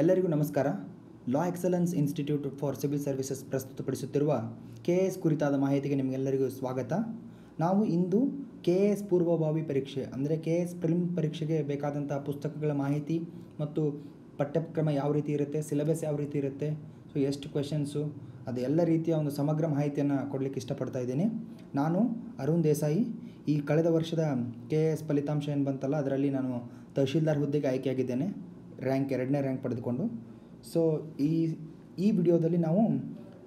ಎಲ್ಲರಿಗೂ ನಮಸ್ಕಾರ. La Excellence institute for civil services ಪ್ರಸ್ತುತಪಡಿಸುತ್ತಿರುವ K S ಕುರಿತಾದ ಮಾಹಿತಿಗೆ ನಿಮಗೆಲ್ಲರಿಗೂ ಸ್ವಾಗತ. ನಾವು ಇಂದು ಕೆ ಎಸ್ ಪೂರ್ವಭಾವಿ ಪರೀಕ್ಷೆ, ಅಂದರೆ ಕೆ ಎಸ್ ಪರೀಕ್ಷೆಗೆ ಬೇಕಾದಂಥ ಪುಸ್ತಕಗಳ ಮಾಹಿತಿ ಮತ್ತು ಪಠ್ಯಕ್ರಮ ಯಾವ ರೀತಿ ಇರುತ್ತೆ, ಸಿಲೆಬಸ್ ಯಾವ ರೀತಿ ಇರುತ್ತೆ, ಸೊ ಎಷ್ಟು ಕ್ವೆಶನ್ಸು ಅದು ಎಲ್ಲ ರೀತಿಯ ಒಂದು ಸಮಗ್ರ ಮಾಹಿತಿಯನ್ನು ಕೊಡಲಿಕ್ಕೆ ಇಷ್ಟಪಡ್ತಾ ಇದ್ದೀನಿ. ನಾನು ಅರುಣ್ ದೇಸಾಯಿ. ಈ ಕಳೆದ ವರ್ಷದ ಕೆ ಎ ಎಸ್ ಫಲಿತಾಂಶ ಏನು ಬಂತಲ್ಲ, ಅದರಲ್ಲಿ ನಾನು ತಹಶೀಲ್ದಾರ್ ಹುದ್ದೆಗೆ ಆಯ್ಕೆಯಾಗಿದ್ದೇನೆ. ರ್ಯಾಂಕ್ ಎರಡನೇ ರ್ಯಾಂಕ್ ಪಡೆದುಕೊಂಡು. ಸೊ ಈ ಈ ವಿಡಿಯೋದಲ್ಲಿ ನಾವು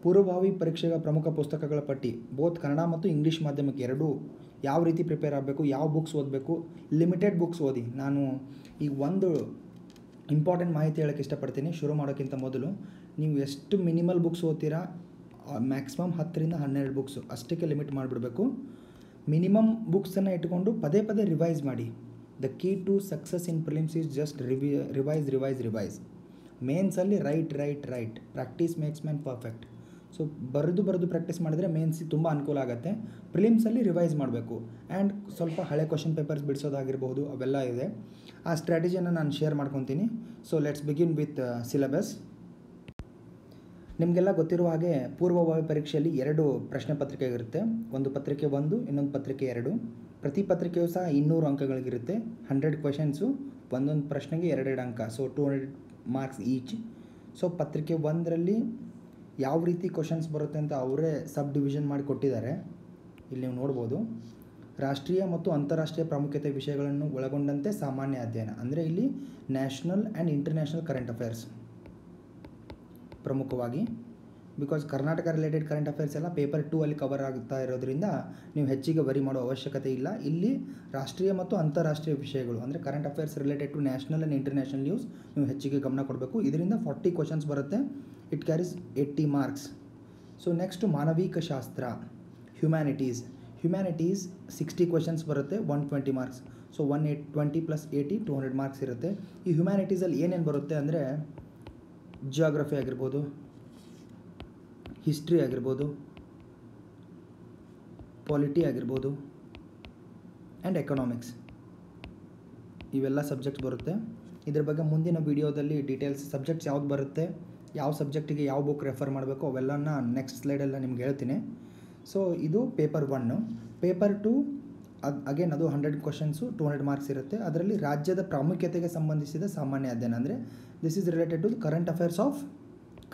ಪೂರ್ವಭಾವಿ ಪರೀಕ್ಷೆಗಳ ಪ್ರಮುಖ ಪುಸ್ತಕಗಳ ಪಟ್ಟಿ ಬೋತ್ ಕನ್ನಡ ಮತ್ತು ಇಂಗ್ಲೀಷ್ ಮಾಧ್ಯಮಕ್ಕೆ ಎರಡೂ ಯಾವ ರೀತಿ ಪ್ರಿಪೇರ್ ಆಗಬೇಕು, ಯಾವ ಬುಕ್ಸ್ ಓದಬೇಕು ಲಿಮಿಟೆಡ್ ಬುಕ್ಸ್ ಓದಿ. ನಾನು ಈ ಒಂದು ಇಂಪಾರ್ಟೆಂಟ್ ಮಾಹಿತಿ ಹೇಳೋಕ್ಕೆ ಇಷ್ಟಪಡ್ತೀನಿ. ಶುರು ಮಾಡೋಕ್ಕಿಂತ ಮೊದಲು ನೀವು ಎಷ್ಟು ಮಿನಿಮಲ್ ಬುಕ್ಸ್ ಓದ್ತೀರಾ ಮ್ಯಾಕ್ಸಿಮಮ್ ಹತ್ತರಿಂದ ಹನ್ನೆರಡು ಬುಕ್ಸು ಅಷ್ಟಕ್ಕೆ ಲಿಮಿಟ್ ಮಾಡಿಬಿಡಬೇಕು. ಮಿನಿಮಮ್ ಬುಕ್ಸನ್ನು ಇಟ್ಕೊಂಡು ಪದೇ ಪದೇ ರಿವೈಸ್ ಮಾಡಿ. The key to success in prelims is just revi revise revise revise ಮೇನ್ಸಲ್ಲಿ write write write practice makes man perfect so ಬರೆದು ಬರೆದು ಪ್ರಾಕ್ಟೀಸ್ ಮಾಡಿದರೆ ಮೇನ್ಸ್ ತುಂಬ ಅನುಕೂಲ ಆಗುತ್ತೆ. ಪ್ರಿಲಿಮ್ಸಲ್ಲಿ ರಿವೈಸ್ ಮಾಡಬೇಕು. ಆ್ಯಂಡ್ ಸ್ವಲ್ಪ ಹಳೆ ಕ್ವಶನ್ ಪೇಪರ್ಸ್ ಬಿಡಿಸೋದಾಗಿರ್ಬೋದು ಅವೆಲ್ಲ ಇದೆ. ಆ ಸ್ಟ್ರಾಟಜಿಯನ್ನು ನಾನು ಶೇರ್ ಮಾಡ್ಕೊತೀನಿ. So let's begin with syllabus ನಿಮಗೆಲ್ಲ ಗೊತ್ತಿರುವ ಹಾಗೆ ಪೂರ್ವಭಾವಿ ಪರೀಕ್ಷೆಯಲ್ಲಿ ಎರಡು ಪ್ರಶ್ನೆ ಪತ್ರಿಕೆ ಇರುತ್ತೆ. ಒಂದು ಪತ್ರಿಕೆ ಒಂದು, ಇನ್ನೊಂದು ಪತ್ರಿಕೆ ಎರಡು. ಪ್ರತಿ ಪತ್ರಿಕೆಯೂ ಸಹ ಇನ್ನೂರು ಅಂಕಗಳಿಗಿರುತ್ತೆ. ಹಂಡ್ರೆಡ್ ಕ್ವೆಶನ್ಸು ಒಂದೊಂದು ಪ್ರಶ್ನೆಗೆ ಎರಡೆರಡು ಅಂಕ. So two hundred marks each so ಪತ್ರಿಕೆ ಒಂದರಲ್ಲಿ ಯಾವ ರೀತಿ ಕ್ವಶನ್ಸ್ ಬರುತ್ತೆ ಅಂತ ಅವರೇ ಸಬ್ ಡಿವಿಷನ್ ಮಾಡಿ ಕೊಟ್ಟಿದ್ದಾರೆ. ಇಲ್ಲಿ ನೀವು ನೋಡ್ಬೋದು. ರಾಷ್ಟ್ರೀಯ ಮತ್ತು ಅಂತಾರಾಷ್ಟ್ರೀಯ ಪ್ರಾಮುಖ್ಯತೆ ವಿಷಯಗಳನ್ನು ಒಳಗೊಂಡಂತೆ ಸಾಮಾನ್ಯ ಅಧ್ಯಯನ. ಅಂದರೆ ಇಲ್ಲಿ national and international current affairs ಪ್ರಮುಖವಾಗಿ. Because Karnataka related current affairs ಎಲ್ಲ ಪೇಪರ್ ಟೂ ಅಲ್ಲಿ ಕವರ್ ಆಗ್ತಾ ಇರೋದ್ರಿಂದ ನೀವು ಹೆಚ್ಚಿಗೆ ವರಿ ಮಾಡೋ ಅವಶ್ಯಕತೆ ಇಲ್ಲ. ಇಲ್ಲಿ ರಾಷ್ಟ್ರೀಯ ಮತ್ತು ಅಂತಾರಾಷ್ಟ್ರೀಯ ವಿಷಯಗಳು, ಅಂದರೆ current affairs related to national and international news ನೀವು ಹೆಚ್ಚಿಗೆ ಗಮನ ಕೊಡಬೇಕು. ಇದರಿಂದ ಫಾರ್ಟಿ ಕ್ವಶನ್ಸ್ ಬರುತ್ತೆ. It carries eighty marks so next ಮಾನವಿಕ ಶಾಸ್ತ್ರ ಹ್ಯುಮ್ಯಾನಿಟೀಸ್ ಹ್ಯುಮ್ಯಾನಿಟೀಸ್ ಸಿಕ್ಸ್ಟಿ ಕ್ವಶನ್ಸ್ ಬರುತ್ತೆ one twenty marks so one eight twenty plus eighty two hundred marks ಇರುತ್ತೆ. ಈ ಹ್ಯುಮ್ಯಾನಿಟೀಸಲ್ಲಿ ಏನೇನು ಬರುತ್ತೆ ಅಂದರೆ ಜಿಯೋಗ್ರಫಿ ಆಗಿರ್ಬೋದು ಹಿಸ್ಟ್ರಿ ಆಗಿರ್ಬೋದು ಪಾಲಿಟಿ ಆಗಿರ್ಬೋದು ಆ್ಯಂಡ್ ಎಕನಾಮಿಕ್ಸ್ ಇವೆಲ್ಲ ಸಬ್ಜೆಕ್ಟ್ಸ್ ಬರುತ್ತೆ. ಇದ್ರ ಬಗ್ಗೆ ಮುಂದಿನ ವೀಡಿಯೋದಲ್ಲಿ ಡೀಟೇಲ್ಸ್ ಸಬ್ಜೆಕ್ಟ್ಸ್ ಯಾವ್ದು ಬರುತ್ತೆ, ಯಾವ ಸಬ್ಜೆಕ್ಟಿಗೆ ಯಾವ ಬುಕ್ ರೆಫರ್ ಮಾಡಬೇಕು, ಅವೆಲ್ಲನ ನೆಕ್ಸ್ಟ್ ಸ್ಲೈಡೆಲ್ಲ ನಿಮ್ಗೆ ಹೇಳ್ತೀನಿ. ಸೊ ಇದು ಪೇಪರ್ ಒನ್ನು ಪೇಪರ್ ಟು ಅದು ಅಗೇನ್ ಅದು hundred questions two hundred marks ಇರುತ್ತೆ. ಅದರಲ್ಲಿ ರಾಜ್ಯದ ಪ್ರಾಮುಖ್ಯತೆಗೆ ಸಂಬಂಧಿಸಿದ ಸಾಮಾನ್ಯ ಅಧ್ಯಯನ ಅಂದರೆ this is related to current affairs of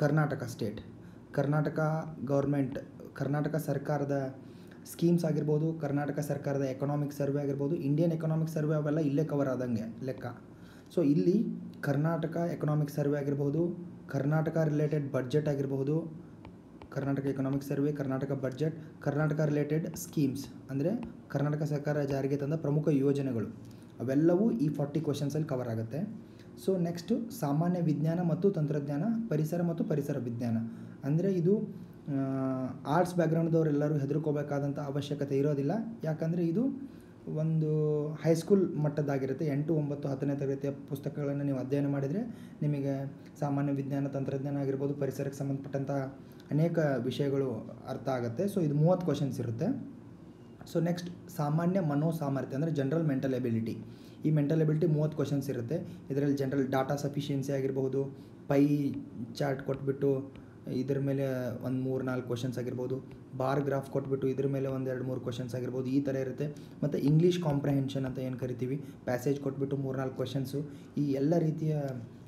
Karnataka state Karnataka government, Karnataka ಸರ್ಕಾರದ ಸ್ಕೀಮ್ಸ್ ಆಗಿರ್ಬೋದು, ಕರ್ನಾಟಕ ಸರ್ಕಾರದ ಎಕನಾಮಿಕ್ ಸರ್ವೆ ಆಗಿರ್ಬೋದು, ಇಂಡಿಯನ್ ಎಕನಾಮಿಕ್ ಸರ್ವೆ ಅವೆಲ್ಲ ಇಲ್ಲೇ ಕವರ್ ಆದಂಗೆ ಲೆಕ್ಕ. ಸೊ ಇಲ್ಲಿ ಕರ್ನಾಟಕ ಎಕನಾಮಿಕ್ ಸರ್ವೆ ಆಗಿರ್ಬೋದು, ಕರ್ನಾಟಕ ರಿಲೇಟೆಡ್ ಬಡ್ಜೆಟ್ ಆಗಿರಬಹುದು Karnataka economic survey, Karnataka budget Karnataka related schemes ಅಂದರೆ ಕರ್ನಾಟಕ ಸರ್ಕಾರ ಜಾರಿಗೆ ತಂದ ಪ್ರಮುಖ ಯೋಜನೆಗಳು. ಅವೆಲ್ಲವೂ ಈ ಫಾರ್ಟಿ ಕ್ವಶನ್ಸಲ್ಲಿ ಕವರ್ ಆಗುತ್ತೆ. ಸೊ ನೆಕ್ಸ್ಟು ಸಾಮಾನ್ಯ ವಿಜ್ಞಾನ ಮತ್ತು ತಂತ್ರಜ್ಞಾನ, ಪರಿಸರ ಮತ್ತು ಪರಿಸರ ವಿಜ್ಞಾನ. ಅಂದರೆ ಇದು ಆರ್ಟ್ಸ್ ಬ್ಯಾಕ್ಗ್ರೌಂಡ್ದವರೆಲ್ಲರೂ ಹೆದರ್ಕೋಬೇಕಾದಂಥ ಅವಶ್ಯಕತೆ ಇರೋದಿಲ್ಲ. ಯಾಕಂದರೆ ಇದು ಒಂದು ಹೈಸ್ಕೂಲ್ ಮಟ್ಟದ್ದಾಗಿರುತ್ತೆ. ಎಂಟು, ಒಂಬತ್ತು, ಹತ್ತನೇ ತರಗತಿಯ ಪುಸ್ತಕಗಳನ್ನು ನೀವು ಅಧ್ಯಯನ ಮಾಡಿದರೆ ನಿಮಗೆ ಸಾಮಾನ್ಯ ವಿಜ್ಞಾನ, ತಂತ್ರಜ್ಞಾನ ಆಗಿರ್ಬೋದು, ಪರಿಸರಕ್ಕೆ ಸಂಬಂಧಪಟ್ಟಂಥ ಅನೇಕ ವಿಷಯಗಳು ಅರ್ಥ ಆಗುತ್ತೆ. ಸೊ ಇದು ಮೂವತ್ತು ಕ್ವಶನ್ಸ್ ಇರುತ್ತೆ. ಸೊ ನೆಕ್ಸ್ಟ್ ಸಾಮಾನ್ಯ ಮನೋ ಸಾಮರ್ಥ್ಯ ಅಂದರೆ ಜನರಲ್ ಮೆಂಟಲ್ ಎಬಿಲಿಟಿ ಈ ಮೆಂಟಲ್ ಎಬಿಲಿಟಿ ಮೂವತ್ತು ಕ್ವಶನ್ಸ್ ಇರುತ್ತೆ. ಇದರಲ್ಲಿ ಜನರಲ್ ಡಾಟಾ ಸಫಿಷಿಯನ್ಸಿ ಆಗಿರಬಹುದು ಪೈ ಚಾರ್ಟ್ ಕೊಟ್ಬಿಟ್ಟು ಇದ್ರ ಮೇಲೆ ಒಂದು ಮೂರು ನಾಲ್ಕು ಕ್ವಶನ್ಸ್ ಆಗಿರ್ಬೋದು. ಬಾರ್ ಗ್ರಾಫ್ ಕೊಟ್ಬಿಟ್ಟು ಇದ್ರ ಮೇಲೆ ಒಂದು ಎರಡು ಮೂರು ಕ್ವಶನ್ಸ್ ಆಗಿರ್ಬೋದು. ಈ ಥರ ಇರುತ್ತೆ. ಮತ್ತು ಇಂಗ್ಲೀಷ್ ಕಾಂಪ್ರಹೆನ್ಷನ್ ಅಂತ ಏನು ಕರಿತೀವಿ? ಪ್ಯಾಸೇಜ್ ಕೊಟ್ಬಿಟ್ಟು ಮೂರು ನಾಲ್ಕು ಕ್ವಶನ್ಸು ಈ ಎಲ್ಲ ರೀತಿಯ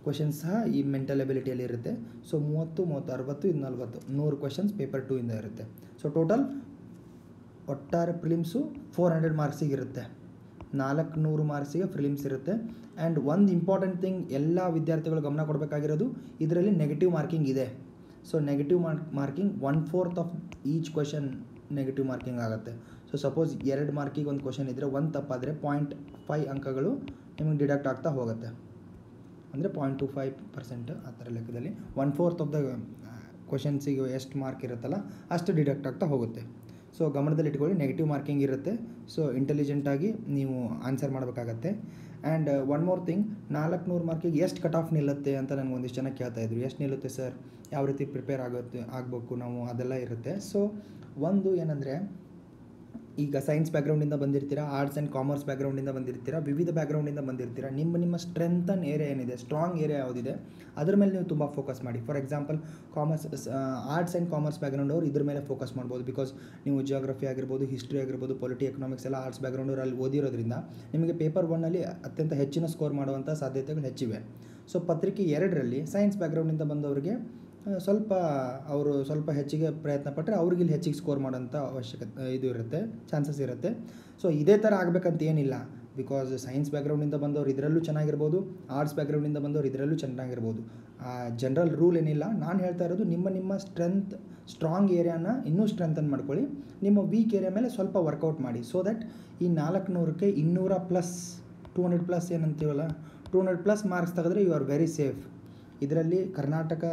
ಕ್ವಶನ್ಸ್ ಸಹ ಈ ಮೆಂಟಲ್ ಎಬಿಲಿಟಿಯಲ್ಲಿ ಇರುತ್ತೆ. ಸೊ ಮೂವತ್ತು ಮೂವತ್ತು ಅರವತ್ತು ಇದು ನಲ್ವತ್ತು ನೂರು ಕ್ವಶನ್ಸ್ ಪೇಪರ್ ಟೂ ಇಂದ ಇರುತ್ತೆ. ಸೊ ಟೋಟಲ್ ಒಟ್ಟಾರೆ ಪ್ರಿಲಿಮ್ಸು ಫೋರ್ ಹಂಡ್ರೆಡ್ ಮಾರ್ಕ್ಸಿಗೆ ಇರುತ್ತೆ. ನಾಲ್ಕು ನೂರು ಮಾರ್ಕ್ಸಿಗೆ ಪ್ರಿಲಿಮ್ಸ್ ಇರುತ್ತೆ. ಆ್ಯಂಡ್ ಒಂದು ಇಂಪಾರ್ಟೆಂಟ್ ಥಿಂಗ್ ಎಲ್ಲ ವಿದ್ಯಾರ್ಥಿಗಳು ಗಮನ ಕೊಡಬೇಕಾಗಿರೋದು, ಇದರಲ್ಲಿ ನೆಗೆಟಿವ್ ಮಾರ್ಕಿಂಗ್ ಇದೆ. So negative mark marking one fourth of each question negative marking ಆಗುತ್ತೆ. ಸೊ ಸಪೋಸ್ ಎರಡು ಮಾರ್ಕಿಗೆ ಒಂದು ಕ್ವಶನ್ ಇದ್ದರೆ ಒಂದು ತಪ್ಪಾದರೆ ಪಾಯಿಂಟ್ ಫೈವ್ ಅಂಕಗಳು ನಿಮಗೆ ಡಿಡಕ್ಟ್ ಆಗ್ತಾ ಹೋಗುತ್ತೆ. ಅಂದರೆ ಪಾಯಿಂಟ್ ಟು ಫೈವ್ ಪರ್ಸೆಂಟ್ ಆ ಥರ ಲೆಕ್ಕದಲ್ಲಿ ಒನ್ ಫೋರ್ತ್ ಆಫ್ ದ ಕ್ವಶನ್ಸಿಗೆ ಎಷ್ಟು ಮಾರ್ಕ್ ಇರುತ್ತಲ್ಲ ಅಷ್ಟು ಡಿಡಕ್ಟ್ ಆಗ್ತಾ ಹೋಗುತ್ತೆ. ಸೊ ಗಮನದಲ್ಲಿ ಇಟ್ಕೊಳ್ಳಿ ನೆಗೆಟಿವ್ ಮಾರ್ಕಿಂಗ್ ಇರುತ್ತೆ. ಸೊ ಇಂಟೆಲಿಜೆಂಟಾಗಿ ನೀವು ಆನ್ಸರ್ ಮಾಡಬೇಕಾಗತ್ತೆ. ಆ್ಯಂಡ್ ಒನ್ ಮೋರ್ ಥಿಂಗ್ ನಾಲ್ಕು ನೂರು ಮಾರ್ಕಿಗೆ ಎಷ್ಟು ಕಟ್ ಆಫ್ ನಿಲ್ಲುತ್ತೆ ಅಂತ ನನಗೆ ಒಂದಿಷ್ಟು ಜನ ಕೇಳ್ತಾ ಇದ್ರು. ಎಷ್ಟು ನಿಲ್ಲುತ್ತೆ ಸರ್ ಯಾವ ರೀತಿ ಪ್ರಿಪೇರ್ ಆಗುತ್ತೆ, ಆಗಬೇಕು ನಾವು ಅದೆಲ್ಲ ಇರುತ್ತೆ. ಸೊ ಒಂದು ಏನಂದರೆ, ಈಗ ಸೈನ್ಸ್ ಬ್ಯಾಕ್ಗ್ರೌಂಡಿಂದ ಬಂದಿರ್ತೀರಾ ಆರ್ಟ್ಸ್ ಆ್ಯಂಡ್ ಕಾಮರ್ಸ್ ಬ್ಯಾಕ್ಗ್ರೌಂಡಿಂದ ಬಂದಿರ್ತೀರಾ, ವಿವಿಧ ಬ್ಯಾಕ್ಗ್ರೌಂಡಿಂದ ಬಂದಿರ್ತೀರಾ, ನಿಮ್ಮ ನಿಮ್ಮ ಸ್ಟ್ರೆಂಥನ್ ಏರಿಯಾ ಏನಿದೆ ಸ್ಟ್ರಾಂಗ್ ಏರಿಯಾ ಯಾವುದಿದೆ, ಅದ್ರ ಮೇಲೆ ನೀವು ತುಂಬ ಫೋಕಸ್ ಮಾಡಿ. For example commerce arts and commerce background ಅವರು ಇದ್ರ ಮೇಲೆ ಫೋಕಸ್ ಮಾಡ್ಬೋದು. ಬಿಕಾಸ್ ನೀವು ಜಿಯೋಗ್ರಫಿ ಆಗಿರ್ಬೋದು ಹಿಸ್ಟ್ರಿ ಆಗಿರ್ಬೋದು ಪೊಲಿಟಿ ಎಕನಾಮಿಕ್ಸ್ ಎಲ್ಲ ಆರ್ಟ್ಸ್ ಬ್ಯಾಕ್ಗ್ರೌಂಡ್ ಅಲ್ಲಿ ಓದಿರೋದ್ರಿಂದ ನಿಮಗೆ ಪೇಪರ್ ಒನ್ನಲ್ಲಿ ಅತ್ಯಂತ ಹೆಚ್ಚಿನ ಸ್ಕೋರ್ ಮಾಡುವಂಥ ಸಾಧ್ಯತೆಗಳು ಹೆಚ್ಚಿವೆ. ಸೊ ಪತ್ರಿಕೆ ಎರಡರಲ್ಲಿ ಸೈನ್ಸ್ ಬ್ಯಾಕ್ಗ್ರೌಂಡಿಂದ ಬಂದವರಿಗೆ ಸ್ವಲ್ಪ ಅವರು ಸ್ವಲ್ಪ ಹೆಚ್ಚಿಗೆ ಪ್ರಯತ್ನ ಪಟ್ಟರೆ ಅವ್ರಿಗೆ ಇಲ್ಲಿ ಹೆಚ್ಚಿಗೆ ಸ್ಕೋರ್ ಮಾಡೋಂಥ ಅವಶ್ಯಕತೆ ಇದು ಇರುತ್ತೆ ಚಾನ್ಸಸ್ ಇರುತ್ತೆ. ಸೊ ಇದೇ ಥರ ಆಗಬೇಕಂತ ಏನಿಲ್ಲ. ಬಿಕಾಸ್ ಸೈನ್ಸ್ ಬ್ಯಾಕ್ಗ್ರೌಂಡಿಂದ ಬಂದವರು ಇದರಲ್ಲೂ ಚೆನ್ನಾಗಿರ್ಬೋದು ಆರ್ಟ್ಸ್ ಬ್ಯಾಕ್ಗ್ರೌಂಡಿಂದ ಬಂದವರು ಇದರಲ್ಲೂ ಚೆನ್ನಾಗಿರ್ಬೋದು. ಜನರಲ್ ರೂಲ್ ಏನಿಲ್ಲ. ನಾನು ಹೇಳ್ತಾ ಇರೋದು ನಿಮ್ಮ ನಿಮ್ಮ ಸ್ಟ್ರೆಂತ್ ಸ್ಟ್ರಾಂಗ್ ಏರಿಯಾನ ಇನ್ನೂ ಸ್ಟ್ರೆಂಥನ್ ಮಾಡ್ಕೊಳ್ಳಿ. ನಿಮ್ಮ ವೀಕ್ ಏರಿಯಾ ಮೇಲೆ ಸ್ವಲ್ಪ ವರ್ಕೌಟ್ ಮಾಡಿ. ಸೊ ದಟ್ ಈ ನಾಲ್ಕುನೂರಕ್ಕೆ ಇನ್ನೂರ ಪ್ಲಸ್ ಟೂ ಹಂಡ್ರೆಡ್ ಪ್ಲಸ್ ಏನಂತೀವಲ್ಲ ಟೂ ಹಂಡ್ರೆಡ್ ಪ್ಲಸ್ ಮಾರ್ಕ್ಸ್ ತೆಗೆದ್ರೆ ಯು ಆರ್ ವೆರಿ ಸೇಫ್ ಇದರಲ್ಲಿ ಕರ್ನಾಟಕ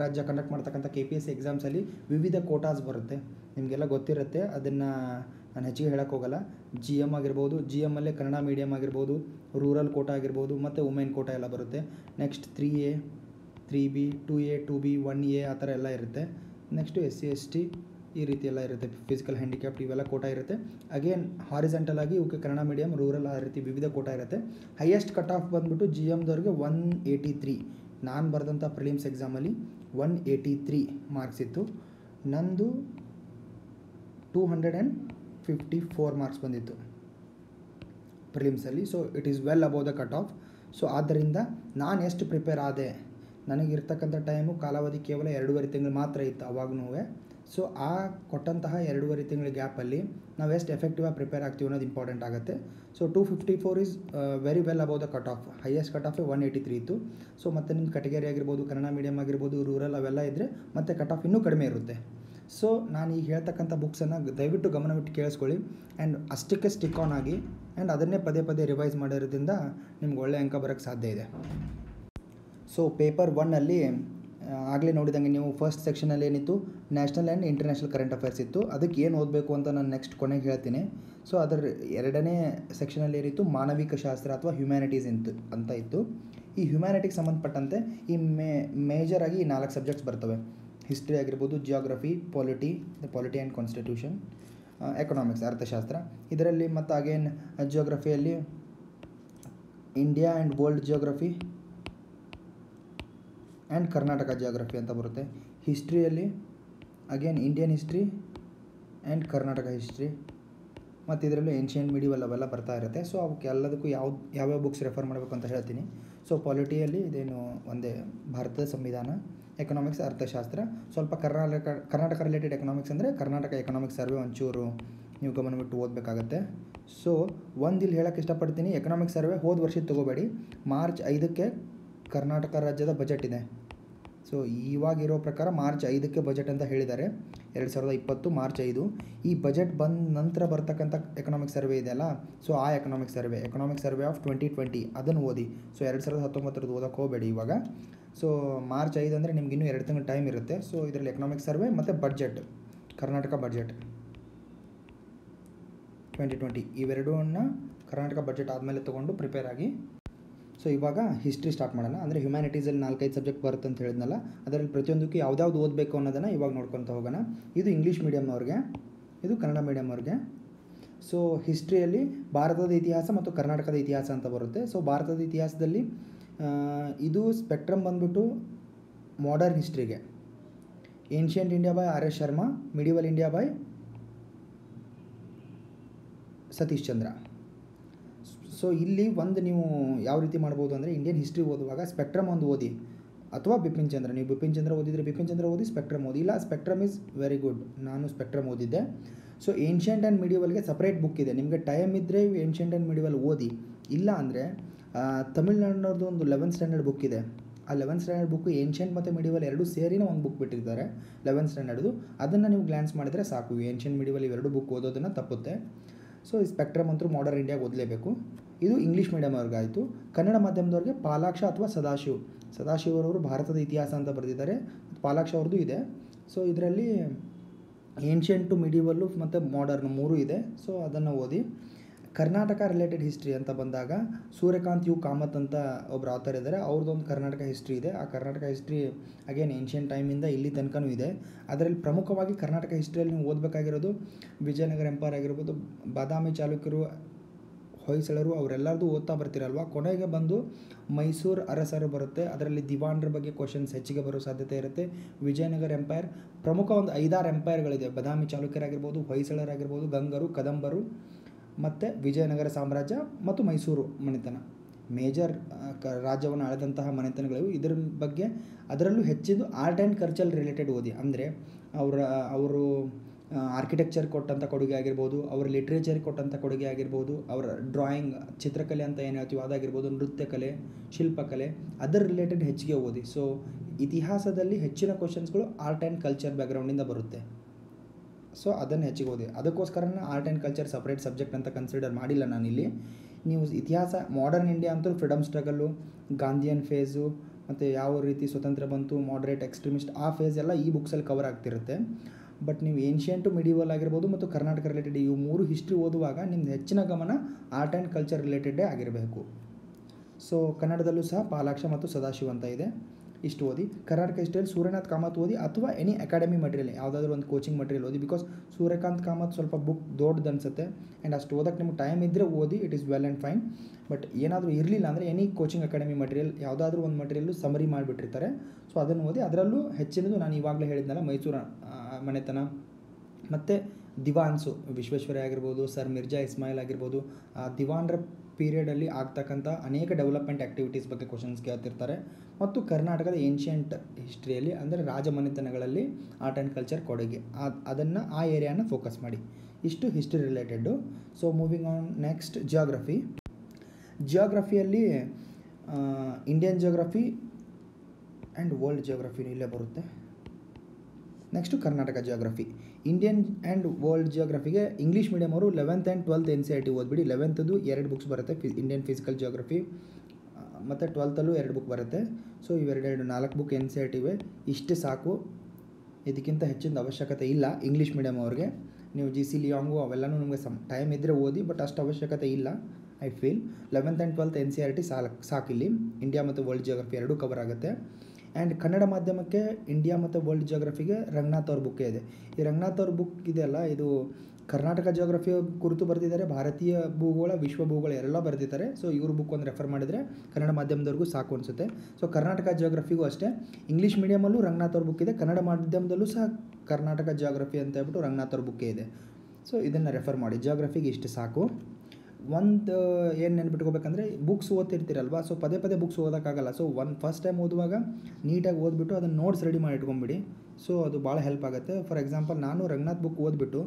ರಾಜ್ಯ ಕಂಡಕ್ಟ್ ಮಾಡ್ತಕ್ಕಂಥ ಕೆ ಪಿ ಎಸ್ ಸಿ ಎಕ್ಸಾಮ್ಸಲ್ಲಿ ವಿವಿಧ ಕೋಟಾಸ್ ಬರುತ್ತೆ. ನಿಮಗೆಲ್ಲ ಗೊತ್ತಿರುತ್ತೆ. ಅದನ್ನು ನಾನು ಹೆಚ್ಚಿಗೆ ಹೇಳೋಕ್ಕೋಗಲ್ಲ ಹೋಗಲ್ಲ. ಜಿ ಎಂ ಆಗಿರ್ಬೋದು ಜಿ ಎಮ್ಮಲ್ಲೇ ಕನ್ನಡ ಮೀಡಿಯಮ್ ಆಗಿರ್ಬೋದು ರೂರಲ್ ಕೋಟಾ ಆಗಿರ್ಬೋದು, ಮತ್ತು ವುಮೆನ್ ಕೋಟಾ ಎಲ್ಲ ಬರುತ್ತೆ. Next three A three B two A two B one A ಆ ಥರ ಎಲ್ಲ ಇರುತ್ತೆ. Next S C S T ಈ ರೀತಿ ಎಲ್ಲ ಇರುತ್ತೆ. ಫಿಸಿಕಲ್ ಹ್ಯಾಂಡಿಕ್ಯಾಪ್ಟ್ ಇವೆಲ್ಲ ಕೋಟಾ ಇರುತ್ತೆ. ಅಗೇನ್ ಹಾರಿಸೆಂಟಲ್ ಆಗಿ ಇವಕ್ಕೆ ಕನ್ನಡ ಮೀಡಿಯಮ್ ರೂರಲ್ ಆ ರೀತಿ ವಿವಿಧ ಕೋಟಾ ಇರುತ್ತೆ. ಹೈಯೆಸ್ಟ್ ಕಟ್ ಆಫ್ ಬಂದ್ಬಿಟ್ಟು ಜಿ ಎಮ್ದವ್ರಿಗೆ ಒನ್ ಏಯ್ಟಿ ತ್ರೀ ನಾನು ಬರೆದಂಥ ಪ್ರಿಲಿಮ್ಸ್ ಎಕ್ಸಾಮಲ್ಲಿ ಒನ್ ಏಯ್ಟಿ ತ್ರೀ ಮಾರ್ಕ್ಸ್ ಇತ್ತು. ನಂದು two hundred and fifty four marks ಬಂದಿತ್ತು ಪ್ರಿಲಿಮ್ಸಲ್ಲಿ so it is well above the cut off so ಆದ್ದರಿಂದ ನಾನು ಎಷ್ಟು ಪ್ರಿಪೇರ್ ಆದೆ? ನನಗಿರ್ತಕ್ಕಂಥ ಟೈಮು ಕಾಲಾವಧಿ ಕೇವಲ ಎರಡೂವರೆ ತಿಂಗಳು ಮಾತ್ರ ಇತ್ತು ಅವಾಗೂ ಸೊ ಆ ಕೊಟ್ಟಂತಹ ಎರಡೂವರೆ ತಿಂಗಳ ಗ್ಯಾಪಲ್ಲಿ ನಾವು ಎಷ್ಟು ಎಫೆಕ್ಟಿವ್ ಆಗಿ ಪ್ರಿಪೇರ್ ಆಗ್ತೀವಿ ಅನ್ನೋದು ಇಂಪಾರ್ಟೆಂಟ್ ಆಗುತ್ತೆ. So two fifty four is very well above the cut off highest cut off one eighty three ಇತ್ತು. ಸೊ ಮತ್ತು ನಿಮ್ಮ ಕಟಗರಿ ಆಗಿರ್ಬೋದು, ಕನ್ನಡ ಮೀಡಿಯಮ್ ಆಗಿರ್ಬೋದು ರೂರಲ್ ಅವೆಲ್ಲ ಇದ್ದರೆ ಮತ್ತೆ ಕಟ್ ಆಫ್ ಇನ್ನೂ ಕಡಿಮೆ ಇರುತ್ತೆ. ಸೊ ನಾನು ಈಗ ಹೇಳ್ತಕ್ಕಂಥ ಬುಕ್ಸನ್ನು ದಯವಿಟ್ಟು ಗಮನವಿಟ್ಟು ಕೇಳಿಸ್ಕೊಳ್ಳಿ. ಆ್ಯಂಡ್ ಅಷ್ಟಕ್ಕೆ ಸ್ಟಿಕ್ ಆನ್ ಆಗಿ ಆ್ಯಂಡ್ ಅದನ್ನೇ ಪದೇ ಪದೇ ರಿವೈಸ್ ಮಾಡಿರೋದ್ರಿಂದ ನಿಮ್ಗೆ ಒಳ್ಳೆ ಅಂಕ ಬರೋಕ್ಕೆ ಸಾಧ್ಯ ಇದೆ. ಸೊ ಪೇಪರ್ ಒನ್ನಲ್ಲಿ ಆಗಲೇ ನೋಡಿದಂಗೆ ನೀವು ಫಸ್ಟ್ ಸೆಕ್ಷನಲ್ಲಿ ಏನಿತ್ತು? National and international current affairs ಇತ್ತು. ಅದಕ್ಕೆ ಏನು ಓದಬೇಕು ಅಂತ ನಾನು ನೆಕ್ಸ್ಟ್ ಕೊನೆಗೆ ಹೇಳ್ತೀನಿ. ಸೊ ಅದರ ಎರಡನೇ ಸೆಕ್ಷನಲ್ಲಿ ಏನಿತ್ತು? ಮಾನವಿಕ ಶಾಸ್ತ್ರ ಅಥವಾ ಹ್ಯುಮ್ಯಾನಿಟೀಸ್ ಇಂತು, ಅಂತ ಇತ್ತು. ಈ ಹ್ಯುಮ್ಯಾನಿಟಿಗೆ ಸಂಬಂಧಪಟ್ಟಂತೆ ಈ ಮೇ ಆಗಿ ಈ ನಾಲ್ಕು ಸಬ್ಜೆಕ್ಟ್ಸ್ ಬರ್ತವೆ. ಹಿಸ್ಟ್ರಿ ಆಗಿರ್ಬೋದು geography polity polity and constitution economics ಅರ್ಥಶಾಸ್ತ್ರ. ಇದರಲ್ಲಿ ಮತ್ತು again ಜಿಯೋಗ್ರಫಿಯಲ್ಲಿ India and world geography and Karnataka geography ಅಂತ ಬರುತ್ತೆ. ಹಿಸ್ಟ್ರಿಯಲ್ಲಿ again Indian history and Karnataka history ಮತ್ತು ಇದರಲ್ಲೂ ಏನ್ಷಿಯಂಟ್ ಮಿಡಿವಲ್ ಅವೆಲ್ಲ ಬರ್ತಾ ಇರುತ್ತೆ. ಸೊ ಅವಕ್ಕೆ ಎಲ್ಲದಕ್ಕೂ ಯಾವ ಯಾವ್ಯಾವ ಬುಕ್ಸ್ ರೆಫರ್ ಮಾಡಬೇಕು ಅಂತ ಹೇಳ್ತೀನಿ. ಸೊ ಪಾಲಿಟಿಯಲ್ಲಿ ಇದೇನು ಒಂದೇ ಭಾರತದ ಸಂವಿಧಾನ ಎಕನಾಮಿಕ್ಸ್ ಅರ್ಥಶಾಸ್ತ್ರ. ಸ್ವಲ್ಪ ಕರ್ನಾಟಕ ಕರ್ನಾಟಕ ರಿಲೇಟೆಡ್ ಎಕನಾಮಿಕ್ಸ್ ಅಂದರೆ ಕರ್ನಾಟಕ ಎಕನಾಮಿಕ್ಸ್ ಸರ್ವೆ ಒಂಚೂರು ನೀವು ಗಮನವಿಟ್ಟು ಓದಬೇಕಾಗತ್ತೆ. ಸೊ ಒಂದು ಇಲ್ಲಿ ಹೇಳೋಕ್ಕೆ ಇಷ್ಟಪಡ್ತೀನಿ ಎಕನಾಮಿಕ್ ಸರ್ವೆ ಹೋದ ವರ್ಷ ತೊಗೋಬೇಡಿ. ಮಾರ್ಚ್ ಐದಕ್ಕೆ ಕರ್ನಾಟಕ ರಾಜ್ಯದ ಬಜೆಟ್ ಇದೆ. ಸೊ ಇವಾಗಿರೋ ಪ್ರಕಾರ ಮಾರ್ಚ್ ಐದಕ್ಕೆ ಬಜೆಟ್ ಅಂತ ಹೇಳಿದ್ದಾರೆ. ಎರಡು ಸಾವಿರದ ಇಪ್ಪತ್ತು ಮಾರ್ಚ್ ಐದು. ಈ ಬಜೆಟ್ ಬಂದ ನಂತರ ಬರ್ತಕ್ಕಂಥ ಎಕನಾಮಿಕ್ ಸರ್ವೆ ಇದೆಯಲ್ಲ ಸೊ ಆ economic survey economic survey of twenty twenty ಅದನ್ನು ಓದಿ. ಸೊ ಎರಡು ಸಾವಿರದ ಹತ್ತೊಂಬತ್ತರದ್ದು ಓದಕ್ಕೆ ಹೋಗಬೇಡಿ ಇವಾಗ. ಸೊ ಮಾರ್ಚ್ ಐದು ಅಂದರೆ ನಿಮ್ಗೆ ಇನ್ನೂ ಎರಡು ತಿಂಗಳು ಟೈಮ್ ಇರುತ್ತೆ. ಸೊ ಇದರಲ್ಲಿ ಎಕನಾಮಿಕ್ ಸರ್ವೆ ಮತ್ತು budget Karnataka budget twenty twenty ಇವೆರಡನ್ನ Karnataka budget ಆದಮೇಲೆ ತೊಗೊಂಡು ಪ್ರಿಪೇರ್ ಆಗಿ ಸೊ ಇವಾಗ ಹಿಸ್ಟ್ರಿ ಸ್ಟಾರ್ಟ್ ಮಾಡೋಣ. ಅಂದರೆ ಹ್ಯುಮ್ಯಾನಿಟೀಸಲ್ಲಿ ನಾಲ್ಕೈದು ಸಬ್ಜೆಕ್ಟ್ ಬರುತ್ತೆ ಅಂತ ಹೇಳಿದ್ನಲ್ಲ, ಅದರಲ್ಲಿ ಪ್ರತಿಯೊಂದಕ್ಕೂ ಯಾವ್ದಾವ್ದು ಓದಬೇಕು ಅನ್ನೋದನ್ನು ಇವಾಗ ನೋಡ್ಕೊತ ಹೋಗೋಣ. ಇದು ಇಂಗ್ಲೀಷ್ ಮೀಡಿಯಮ್ನವ್ರಿಗೆ ಇದು ಕನ್ನಡ ಮೀಡಿಯಮ್ನವ್ರಿಗೆ ಸೊ ಹಿಸ್ಟ್ರಿಯಲ್ಲಿ ಭಾರತದ ಇತಿಹಾಸ ಮತ್ತು ಕರ್ನಾಟಕದ ಇತಿಹಾಸ ಅಂತ ಬರುತ್ತೆ. ಸೊ ಭಾರತದ ಇತಿಹಾಸದಲ್ಲಿ ಇದು ಸ್ಪೆಕ್ಟ್ರಮ್ ಬಂದ್ಬಿಟ್ಟು modern ಹಿಸ್ಟ್ರಿಗೆ ancient India by R S Sharma medieval India by Satish Chandra so ಇಲ್ಲಿ ಒಂದು ನೀವು ಯಾವ ರೀತಿ ಮಾಡ್ಬೋದು ಅಂದರೆ ಇಂಡಿಯನ್ ಹಿಸ್ಟ್ರಿ ಓದುವಾಗ ಸ್ಪೆಕ್ಟ್ರಮ್ ಒಂದು ಓದಿ. ಅಥವಾ ಬಿಪಿನ್ ಚಂದ್ರ. ನೀವು ಬಿಪಿನ್ ಚಂದ್ರ ಓದಿದರೆ ಬಿಪಿನ್ ಚಂದ್ರ ಓದಿ ಸ್ಪೆಕ್ಟ್ರಮ್ ಓದಿ. ಇಲ್ಲ ಸ್ಪೆಕ್ಟ್ರಮ್ ಇಸ್ ವೆರಿ ಗುಡ್ ನಾನು ಸ್ಪೆಕ್ಟ್ರಮ್ ಓದಿದ್ದೆ. ಸೊ ಏನ್ಷಿಯಂಟ್ ಆ್ಯಂಡ್ ಮಿಡಿವಲ್ಗೆ ಸಪ್ರೇಟ್ ಬುಕ್ ಇದೆ. ನಿಮಗೆ ಟೈಮ್ ಇದ್ದರೆ ಏನ್ಷಿಯಂಟ್ ಆ್ಯಂಡ್ ಮಿಡಿವಲ್ ಓದಿ. ಇಲ್ಲ ಅಂದರೆ ತಮಿಳ್ನಾಡಿನವ್ರದ್ದು ಒಂದು ಲೆವೆಂತ್ ಸ್ಟ್ಯಾಂಡರ್ಡ್ ಬುಕ್ ಇದೆ. ಆ ಲೆವೆನ್ ಸ್ಟ್ಯಾಂಡರ್ಡ್ ಬುಕ್ ಏನ್ಷಿಯಂಟ್ ಮತ್ತು ಮಿಡಿವಲ್ ಎರಡೂ ಸೇರಿನ ಒಂದು ಬುಕ್ ಬಿಟ್ಟಿರ್ತಾರೆ ಲೆವೆನ್ ಸ್ಟ್ಯಾಂಡರ್ಡ್ದು ಅದನ್ನು ನೀವು ಗ್ಲ್ಯಾನ್ಸ್ ಮಾಡಿದರೆ ಸಾಕು. ಏನ್ಷಿಯಂಟ್ ಮಿಡಿವಲ್ ಇವೆರಡು ಬುಕ್ ಓದೋದನ್ನು ತಪ್ಪುತ್ತೆ. ಸೊ ಈ ಸ್ಪೆಕ್ಟ್ರಮ್ ಅಂತೂ ಮಾಡರ್ನ್ ಇಂಡಿಯಾಗೆ ಓದಲೇಬೇಕು. ಇದು ಇಂಗ್ಲೀಷ್ ಮೀಡಿಯಮ್ ಅವ್ರಿಗಾಯಿತು. ಕನ್ನಡ ಮಾಧ್ಯಮದವ್ರಿಗೆ ಪಾಲಾಕ್ಷ ಅಥವಾ ಸದಾಶಿವ್. ಸದಾಶಿವರವರು ಭಾರತದ ಇತಿಹಾಸ ಅಂತ ಬರೆದಿದ್ದಾರೆ. ಪಾಲಾಕ್ಷ ಅವ್ರದ್ದು ಇದೆ. ಸೊ ಇದರಲ್ಲಿ ಏನ್ಷಿಯಂಟು ಮಿಡಿವಲ್ಲು ಮತ್ತು ಮಾಡರ್ನ್ ಮೂರು ಇದೆ. ಸೊ ಅದನ್ನು ಓದಿ. ಕರ್ನಾಟಕ ರಿಲೇಟೆಡ್ ಹಿಸ್ಟ್ರಿ ಅಂತ ಬಂದಾಗ ಸೂರ್ಯಕಾಂತ್ ಯು ಕಾಮತ್ ಅಂತ ಒಬ್ಬರು ಆಥರ್ ಇದ್ದಾರೆ ಅವ್ರದ್ದೊಂದು ಕರ್ನಾಟಕ ಹಿಸ್ಟ್ರಿ ಇದೆ. ಆ ಕರ್ನಾಟಕ ಹಿಸ್ಟ್ರಿ ಅಗೇನ್ ಏನ್ಷಿಯನ್ ಟೈಮಿಂದ ಇಲ್ಲಿ ತನಕನೂ ಇದೆ. ಅದರಲ್ಲಿ ಪ್ರಮುಖವಾಗಿ ಕರ್ನಾಟಕ ಹಿಸ್ಟ್ರಿಯಲ್ಲಿ ನೀವು ಓದಬೇಕಾಗಿರೋದು ವಿಜಯನಗರ ಎಂಪೈರ್ ಆಗಿರ್ಬೋದು, ಬಾದಾಮಿ ಚಾಲುಕ್ಯರು ಹೊಯ್ಸಳರು ಅವರೆಲ್ಲರದು ಓದ್ತಾ ಬರ್ತಿರಲ್ವ? ಕೊನೆಗೆ ಬಂದು ಮೈಸೂರು ಅರಸರು ಬರುತ್ತೆ. ಅದರಲ್ಲಿ ದಿವಾನ್ರ ಬಗ್ಗೆ ಕ್ವಶನ್ಸ್ ಹೆಚ್ಚಿಗೆ ಬರೋ ಸಾಧ್ಯತೆ ಇರುತ್ತೆ. ವಿಜಯನಗರ ಎಂಪೈರ್ ಪ್ರಮುಖ ಒಂದು ಐದಾರು ಎಂಪೈರ್ಗಳಿದೆ ಬದಾಮಿ ಚಾಲುಕ್ಯರಾಗಿರ್ಬೋದು, ಹೊಯ್ಸಳರಾಗಿರ್ಬೋದು, ಗಂಗರು, ಕದಂಬರು ಮತ್ತು ವಿಜಯನಗರ ಸಾಮ್ರಾಜ್ಯ ಮತ್ತು ಮೈಸೂರು ಮನೆತನ. ಮೇಜರ್ ಕ, ರಾಜ್ಯವನ್ನು ಆಳಿದಂತಹ ಮನೆತನಗಳು ಇದರ ಬಗ್ಗೆ ಅದರಲ್ಲೂ ಹೆಚ್ಚಿದ್ದು ಆರ್ಟ್ ಆ್ಯಂಡ್ ಕಲ್ಚರ್ ರಿಲೇಟೆಡ್ ಓದಿ. ಅಂದರೆ ಅವರ ಅವರು ಆರ್ಕಿಟೆಕ್ಚರ್ ಕೊಟ್ಟಂಥ ಕೊಡುಗೆ ಆಗಿರ್ಬೋದು, ಅವ್ರ ಲಿಟ್ರೇಚರ್ ಕೊಟ್ಟಂಥ ಕೊಡುಗೆ ಆಗಿರ್ಬೋದು, ಅವರ ಡ್ರಾಯಿಂಗ್ ಚಿತ್ರಕಲೆ ಅಂತ ಏನು ಹೇಳ್ತೀವಿ ಅದಾಗಿರ್ಬೋದು ನೃತ್ಯ ಕಲೆ ಶಿಲ್ಪಕಲೆ, ಅದರ ರಿಲೇಟೆಡ್ ಹೆಚ್ಚಿಗೆ ಓದಿ. ಸೊ ಇತಿಹಾಸದಲ್ಲಿ ಹೆಚ್ಚಿನ ಕ್ವಶನ್ಸ್ಗಳು ಆರ್ಟ್ ಆ್ಯಂಡ್ ಕಲ್ಚರ್ ಬ್ಯಾಕ್ಗ್ರೌಂಡಿಂದ ಬರುತ್ತೆ. ಸೊ ಅದನ್ನು ಹೆಚ್ಚಿಗೆ ಓದಿ. ಅದಕ್ಕೋಸ್ಕರನೇ art and culture separate subject ಅಂತ ಕನ್ಸಿಡರ್ ಮಾಡಿಲ್ಲ ನಾನಿಲ್ಲಿ. ನೀವು ಇತಿಹಾಸ ಮಾಡರ್ನ್ ಇಂಡಿಯಾ ಅಂತೂ ಫ್ರೀಡಮ್ ಸ್ಟ್ರಗಲ್ಲು ಗಾಂಧಿಯನ್ ಫೇಸು ಮತ್ತು ಯಾವ ರೀತಿ ಸ್ವತಂತ್ರ ಬಂತು ಮಾಡ್ರೇಟ್ ಎಕ್ಸ್ಟ್ರೀಮಿಸ್ಟ್ ಆ ಫೇಸ್ ಎಲ್ಲ ಈ ಬುಕ್ಸಲ್ಲಿ ಕವರ್ ಆಗ್ತಿರುತ್ತೆ. ಬಟ್ ನೀವು ಏನ್ಷಿಯಂಟು ಮಿಡಿವಲ್ ಆಗಿರ್ಬೋದು ಮತ್ತು ಕರ್ನಾಟಕ ರಿಲೇಟೆಡ್ ಇವು ಮೂರು ಹಿಸ್ಟ್ರಿ ಓದುವಾಗ ನಿಮ್ದು ಹೆಚ್ಚಿನ ಗಮನ ಆರ್ಟ್ ಆ್ಯಂಡ್ ಕಲ್ಚರ್ ರಿಲೇಟೆಡೇ ಆಗಿರಬೇಕು. ಸೊ ಕನ್ನಡದಲ್ಲೂ ಸಹ ಪಾಲಾಕ್ಷ ಮತ್ತು ಸದಾಶಿವ ಅಂತ ಇದೆ. ಇಷ್ಟು ಓದಿ. ಕರ್ನಾಟಕ ಹಿಸ್ಟ್ರಿಯಲ್ಲಿ ಸೂರ್ಯನಾಥ್ ಕಾಮತ್ ಓದಿ ಅಥವಾ ಎನಿ ಅಕಾಡೆಮಿ ಮಟೀರಿಯಲ್ ಯಾವುದಾದ್ರೂ ಒಂದು ಕೋಚಿಂಗ್ ಮಟೀರಿಯಲ್ ಓದಿ ಬಿಕಾಸ್ ಸೂರ್ಯಕಾಂತ್ ಕಾಮತ್ ಸ್ವಲ್ಪ ಬುಕ್ ದೊಡ್ಡದು ಅನಿಸುತ್ತೆ. ಆ್ಯಂಡ್ ಅಷ್ಟು ಓದಕ್ಕೆ ನಿಮ್ಗೆ ಟೈಮ್ ಇದ್ದರೆ ಓದಿ it is well and fine but ಏನಾದರೂ ಇರಲಿಲ್ಲ ಅಂದರೆ ಎನಿ ಕೋಚಿಂಗ್ ಅಕಾಡೆಮಿ ಮಟೀರಿಯಲ್ ಯಾವುದಾದ್ರೂ ಒಂದು ಮಟೀರಿಯಲ್ಲು ಸಮರಿ ಮಾಡಿಬಿಟ್ಟಿರ್ತಾರೆ. ಸೊ ಅದನ್ನು ಓದಿ, ಅದರಲ್ಲೂ ಹೆಚ್ಚಿನದು ನಾನು ಇವಾಗಲೇ ಹೇಳಿದ್ನಲ್ಲ ಮೈಸೂರು ಮನೆತನ. ಮತ್ತು ದಿವಾನ್ಸು ವಿಶ್ವೇಶ್ವರಯ್ಯ ಆಗಿರ್ಬೋದು, ಸರ್ ಮಿರ್ಜಾ ಇಸ್ಮಾಯಿಲ್ ಆಗಿರ್ಬೋದು, ಆ ದಿವಾನ್ರ ಪೀರಿಯಡಲ್ಲಿ ಆಗ್ತಕ್ಕಂಥ ಅನೇಕ ಡೆವಲಪ್ಮೆಂಟ್ ಆ್ಯಕ್ಟಿವಿಟೀಸ್ ಬಗ್ಗೆ ಕ್ವಶನ್ಸ್ ಕೇಳ್ತಿರ್ತಾರೆ. ಮತ್ತು ಕರ್ನಾಟಕದ ಏನ್ಷಿಯಂಟ್ ಹಿಸ್ಟ್ರಿಯಲ್ಲಿ ಅಂದರೆ ರಾಜಮನೆತನಗಳಲ್ಲಿ ಆರ್ಟ್ ಆ್ಯಂಡ್ ಕಲ್ಚರ್ ಕೊಡುಗೆ. ಅದನ್ನು ಆ ಏರಿಯಾನ ಫೋಕಸ್ ಮಾಡಿ. ಇಷ್ಟು history related so moving on next geography ಜಿಯೋಗ್ರಫಿಯಲ್ಲಿ Indian geography and world geography ಇಲ್ಲೇ ಬರುತ್ತೆ. Next Karnataka geography Indian and world ಜಿಯೋಗ್ರಫಿಗೆ English medium ಅವರು eleventh and twelfth N C I T ಓದ್ಬಿಡಿ. ಲೆವೆಂತದ್ದು ಎರಡು ಬುಕ್ಸ್ ಬರುತ್ತೆ ಫಿ ಇಂಡಿಯನ್ ಫಿಸಿಕಲ್ ಜಿಯೋಗ್ರಫಿ ಮತ್ತು ಟ್ವೆಲ್ತಲ್ಲೂ ಎರಡು book ಬರುತ್ತೆ. So ಇವೆರಡೆರಡು ನಾಲ್ಕು book N C I T ಇವೆ. ಇಷ್ಟು ಸಾಕು. ಇದಕ್ಕಿಂತ ಹೆಚ್ಚಿನ ಅವಶ್ಯಕತೆ ಇಲ್ಲ ಇಂಗ್ಲೀಷ್ ಮೀಡಿಯಮ್ ಅವ್ರಿಗೆ. ನೀವು ಜಿ ಸಿ ಲಿಯಾಂಗು ಅವೆಲ್ಲನೂ ನಿಮಗೆ ಸಮ್ ಟೈಮ್ ಇದ್ದರೆ ಓದಿ ಬಟ್ ಅಷ್ಟು ಅವಶ್ಯಕತೆ ಇಲ್ಲ I feel eleventh and twelfth N C R T ಸಾಲ ಸಾಕಿಲ್ಲಿ. ಇಂಡಿಯಾ ಮತ್ತು ವರ್ಲ್ಡ್ ಜಿಯೋಗ್ರಫಿ ಎರಡೂ ಕವರ್ ಆಗುತ್ತೆ. ಆ್ಯಂಡ್ ಕನ್ನಡ ಮಾಧ್ಯಮಕ್ಕೆ ಇಂಡಿಯಾ ಮತ್ತು ವರ್ಲ್ಡ್ ಜಿಯೋಗ್ರಫಿಗೆ ರಂಗನಾಥ್ ಅವ್ರ ಬುಕ್ಕೇ ಇದೆ. ಈ ರಂಗನಾಥ್ ಅವ್ರ ಬುಕ್ ಇದೆಯಲ್ಲ, ಇದು ಕರ್ನಾಟಕ ಜಿಯೋಗ್ರಫಿ ಕುರಿತು ಬರೆದಿದ್ದಾರೆ, ಭಾರತೀಯ ಭೂಗೋಳ, ವಿಶ್ವ ಭೂಗೋಳ ಎಲ್ಲ ಬರೆದಿದ್ದಾರೆ. ಸೊ ಇವ್ರ ಬುಕ್ ಒಂದು ರೆಫರ್ ಮಾಡಿದರೆ ಕನ್ನಡ ಮಾಧ್ಯಮದವ್ರಿಗೂ ಸಾಕು ಅನಿಸುತ್ತೆ. ಸೊ ಕರ್ನಾಟಕ ಜಿಯೋಗ್ರಫಿಗೂ ಅಷ್ಟೇ. ಇಂಗ್ಲೀಷ್ ಮೀಡಿಯಮಲ್ಲೂ ರಂಗನಾಥ್ ಅವ್ರ ಬುಕ್ ಇದೆ. ಕನ್ನಡ ಮಾಧ್ಯಮದಲ್ಲೂ ಸಹ ಕರ್ನಾಟಕ ಜಿಯೋಗ್ರಫಿ ಅಂತ ಹೇಳ್ಬಿಟ್ಟು ರಂಗನಾಥ್ ಅವ್ರ ಬುಕ್ಕೇ ಇದೆ. ಸೊ ಇದನ್ನು ರೆಫರ್ ಮಾಡಿ. ಜಿಯೋಗ್ರಫಿಗೆ ಇಷ್ಟು ಸಾಕು. ಒಂದು ಏನು ನೆನ್ಪಿಟ್ಕೋಬೇಕಂದ್ರೆ ಬುಕ್ಸ್ ಓದ್ತಿರ್ತೀರಲ್ವ? ಸೊ ಪದೇ ಪದೇ ಬುಕ್ಸ್ ಓದೋಕ್ಕಾಗಲ್ಲ. ಸೊ ಒನ್ ಫಸ್ಟ್ ಟೈಮ್ ಓದುವಾಗ ನೀಟಾಗಿ ಓದ್ಬಿಟ್ಟು ಅದನ್ನು ನೋಟ್ಸ್ ರೆಡಿ ಮಾಡಿ ಇಟ್ಕೊಂಬಿಡಿ ಸೊ ಅದು ಭಾಳ ಹೆಲ್ಪ್ ಆಗುತ್ತೆ. ಫಾರ್ ಎಕ್ಸಾಂಪಲ್ ನಾನು ರಂಗನಾಥ್ ಬುಕ್ ಓದ್ಬಿಟ್ಟು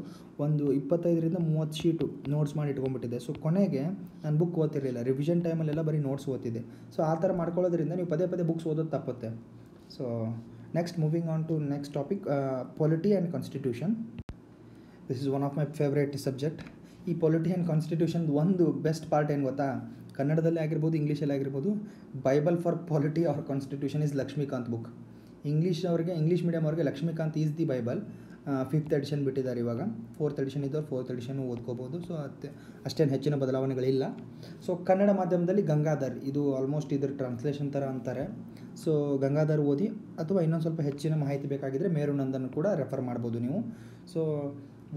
ಒಂದು ಇಪ್ಪತ್ತೈದರಿಂದ ಮೂವತ್ತು ಶೀಟು ನೋಟ್ಸ್ ಮಾಡಿ ಇಟ್ಕೊಂಡ್ಬಿಟ್ಟಿದ್ದೆ. ಸೊ ಕೊನೆಗೆ ನಾನು ಬುಕ್ ಓದ್ತಿರಲಿಲ್ಲ. ರಿವಿಷನ್ ಟೈಮಲ್ಲೆಲ್ಲ ಬರೀ ನೋಟ್ಸ್ ಓದ್ತಿದ್ದೆ. ಸೊ ಆ ಥರ ಮಾಡ್ಕೊಳ್ಳೋದ್ರಿಂದ ನೀವು ಪದೇ ಪದೇ ಬುಕ್ಸ್ ಓದೋದು ತಪ್ಪುತ್ತೆ. So next moving on to next topic polity and constitution this is one of my favourite subject ಈ ಪೊಲಿಟಿಯನ್ ಕಾನ್ಸ್ಟಿಟ್ಯೂಷನ್ ಒಂದು ಬೆಸ್ಟ್ ಪಾರ್ಟ್ ಏನು ಗೊತ್ತಾ? ಕನ್ನಡದಲ್ಲಿ ಆಗಿರ್ಬೋದು, ಇಂಗ್ಲೀಷಲ್ಲಿ ಆಗಿರ್ಬೋದು Bible for polity or constitution is Lakshmikant book English ಅವರಿಗೆ ಇಂಗ್ಲೀಷ್ ಮೀಡಿಯಮ್ ಅವರಿಗೆ Lakshmikant is the Bible fifth edition ಬಿಟ್ಟಿದ್ದಾರೆ ಇವಾಗ. ಫೋರ್ತ್ ಎಡಿಷನ್ ಇದ್ದವ್ರು ಫೋರ್ತ್ ಎಡಿಷನ್ ಓದ್ಕೋಬೋದು. ಸೊ ಅತ್ತೆ, ಅಷ್ಟೇನು ಹೆಚ್ಚಿನ ಬದಲಾವಣೆಗಳಿಲ್ಲ. ಸೊ ಕನ್ನಡ ಮಾಧ್ಯಮದಲ್ಲಿ ಗಂಗಾಧರ್, ಇದು ಆಲ್ಮೋಸ್ಟ್ ಇದ್ರ ಟ್ರಾನ್ಸ್ಲೇಷನ್ ಥರ ಅಂತಾರೆ. ಸೊ ಗಂಗಾಧರ್ ಓದಿ, ಅಥವಾ ಇನ್ನೊಂದು ಸ್ವಲ್ಪ ಹೆಚ್ಚಿನ ಮಾಹಿತಿ ಬೇಕಾಗಿದ್ದರೆ ಮೇರುನಂದನ್ ಕೂಡ ರೆಫರ್ ಮಾಡ್ಬೋದು ನೀವು. ಸೊ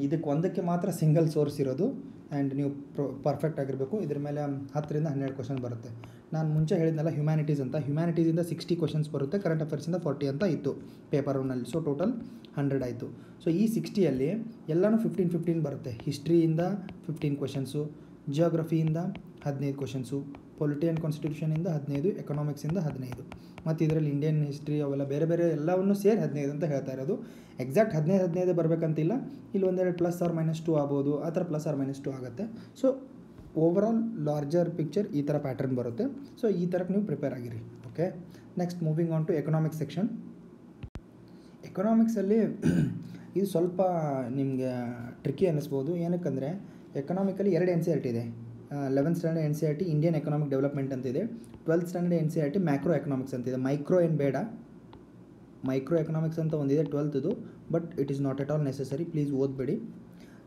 ಇದಕ್ಕೆ ಒಂದಕ್ಕೆ ಮಾತ್ರ ಸಿಂಗಲ್ ಸೋರ್ಸ್ ಇರೋದು ಆ್ಯಂಡ್ ನೀವು ಪ್ರೊ ಪರ್ಫೆಕ್ಟ್ ಆಗಿರಬೇಕು. ಇದ್ರ ಮೇಲೆ ಹತ್ತರಿಂದ ಹನ್ನೆರಡು ಕ್ವಶನ್ ಬರುತ್ತೆ. ನಾನು ಮುಂಚೆ ಹೇಳಿದ್ನಲ್ಲ ಹ್ಯುಮ್ಯಾನಿಟೀಸ್ ಅಂತ. ಹ್ಯುಮ್ಯಾನಿಟೀಸಿಂದ ಸಿಕ್ಸ್ಟಿ ಕ್ವಶನ್ಸ್ ಬರುತ್ತೆ. ಕರೆಂಟ್ ಅಫೇರ್ಸಿಂದ ಫಾರ್ಟಿ ಅಂತ ಇತ್ತು ಪೇಪರ್ ಒನ್ನಲ್ಲಿ ಸೊ ಟೋಟಲ್ ಹಂಡ್ರೆಡ್ ಆಯಿತು. ಸೊ ಈ ಸಿಕ್ಸ್ಟಿಯಲ್ಲಿ ಎಲ್ಲನೂ ಫಿಫ್ಟೀನ್ ಫಿಫ್ಟೀನ್ ಬರುತ್ತೆ. ಹಿಸ್ಟ್ರಿಯಿಂದ ಫಿಫ್ಟೀನ್ ಕ್ವಶನ್ಸು ಜಿಯೋಗ್ರಫಿಯಿಂದ ಹದಿನೈದು ಕ್ವಶನ್ಸು ಪೊಲಿಟಿ ಆ್ಯಂಡ್ ಕಾನ್ಸ್ಟಿಟ್ಯೂಷನಿಂದ ಹದಿನೈದು ಎಕನಾಮಿಕ್ಸಿಂದ ಹದಿನೈದು. ಮತ್ತು ಇದರಲ್ಲಿ ಇಂಡಿಯನ್ ಹಿಸ್ಟ್ರಿ ಅವೆಲ್ಲ ಬೇರೆ ಬೇರೆ ಎಲ್ಲವನ್ನು ಸೇರಿ ಹದಿನೈದು ಅಂತ ಹೇಳ್ತಾ ಇರೋದು. ಎಕ್ಸಾಕ್ಟ್ ಹದಿನೈದು ಹದಿನೈದು ಬರಬೇಕಂತಿಲ್ಲ. ಇಲ್ಲಿ ಒಂದೆರಡು ಪ್ಲಸ್ ಆರ್ ಮೈನಸ್ ಟು ಆಗ್ಬೋದು, ಆ ಥರ ಪ್ಲಸ್ ಆರ್ ಮೈನಸ್ ಟು ಆಗುತ್ತೆ. ಸೊ ಓವರಾಲ್ ಲಾರ್ಜರ್ ಪಿಕ್ಚರ್ ಈ ಥರ ಪ್ಯಾಟರ್ನ್ ಬರುತ್ತೆ. ಸೊ ಈ ಥರಕ್ಕೆ ನೀವು ಪ್ರಿಪೇರ್ ಆಗಿರಿ. Okay next moving on to economics section ಎಕನಾಮಿಕ್ಸಲ್ಲಿ ಇದು ಸ್ವಲ್ಪ ನಿಮಗೆ ಟ್ರಿಕ್ಕಿ ಅನ್ನಿಸ್ಬೋದು. ಏನಕ್ಕಂದರೆ ಎಕನಾಮಿಕಲ್ಲಿ ಎರಡು ಎನ್ ಸಿ ಆರ್ ಟಿ ಇದೆ. Eleventh standard N C R T Indian economic development ಅಂತಿದೆ. Twelfth standard N C R T macro economics ಅಂತಿದೆ. ಮೈಕ್ರೋ ಏನು ಬೇಡ. ಮೈಕ್ರೋ ಎಕನಾಮಿಕ್ಸ್ ಅಂತ ಒಂದಿದೆ ಟ್ವೆಲ್ತ್ದು but it is not at all necessary please ಓದಬೇಡಿ.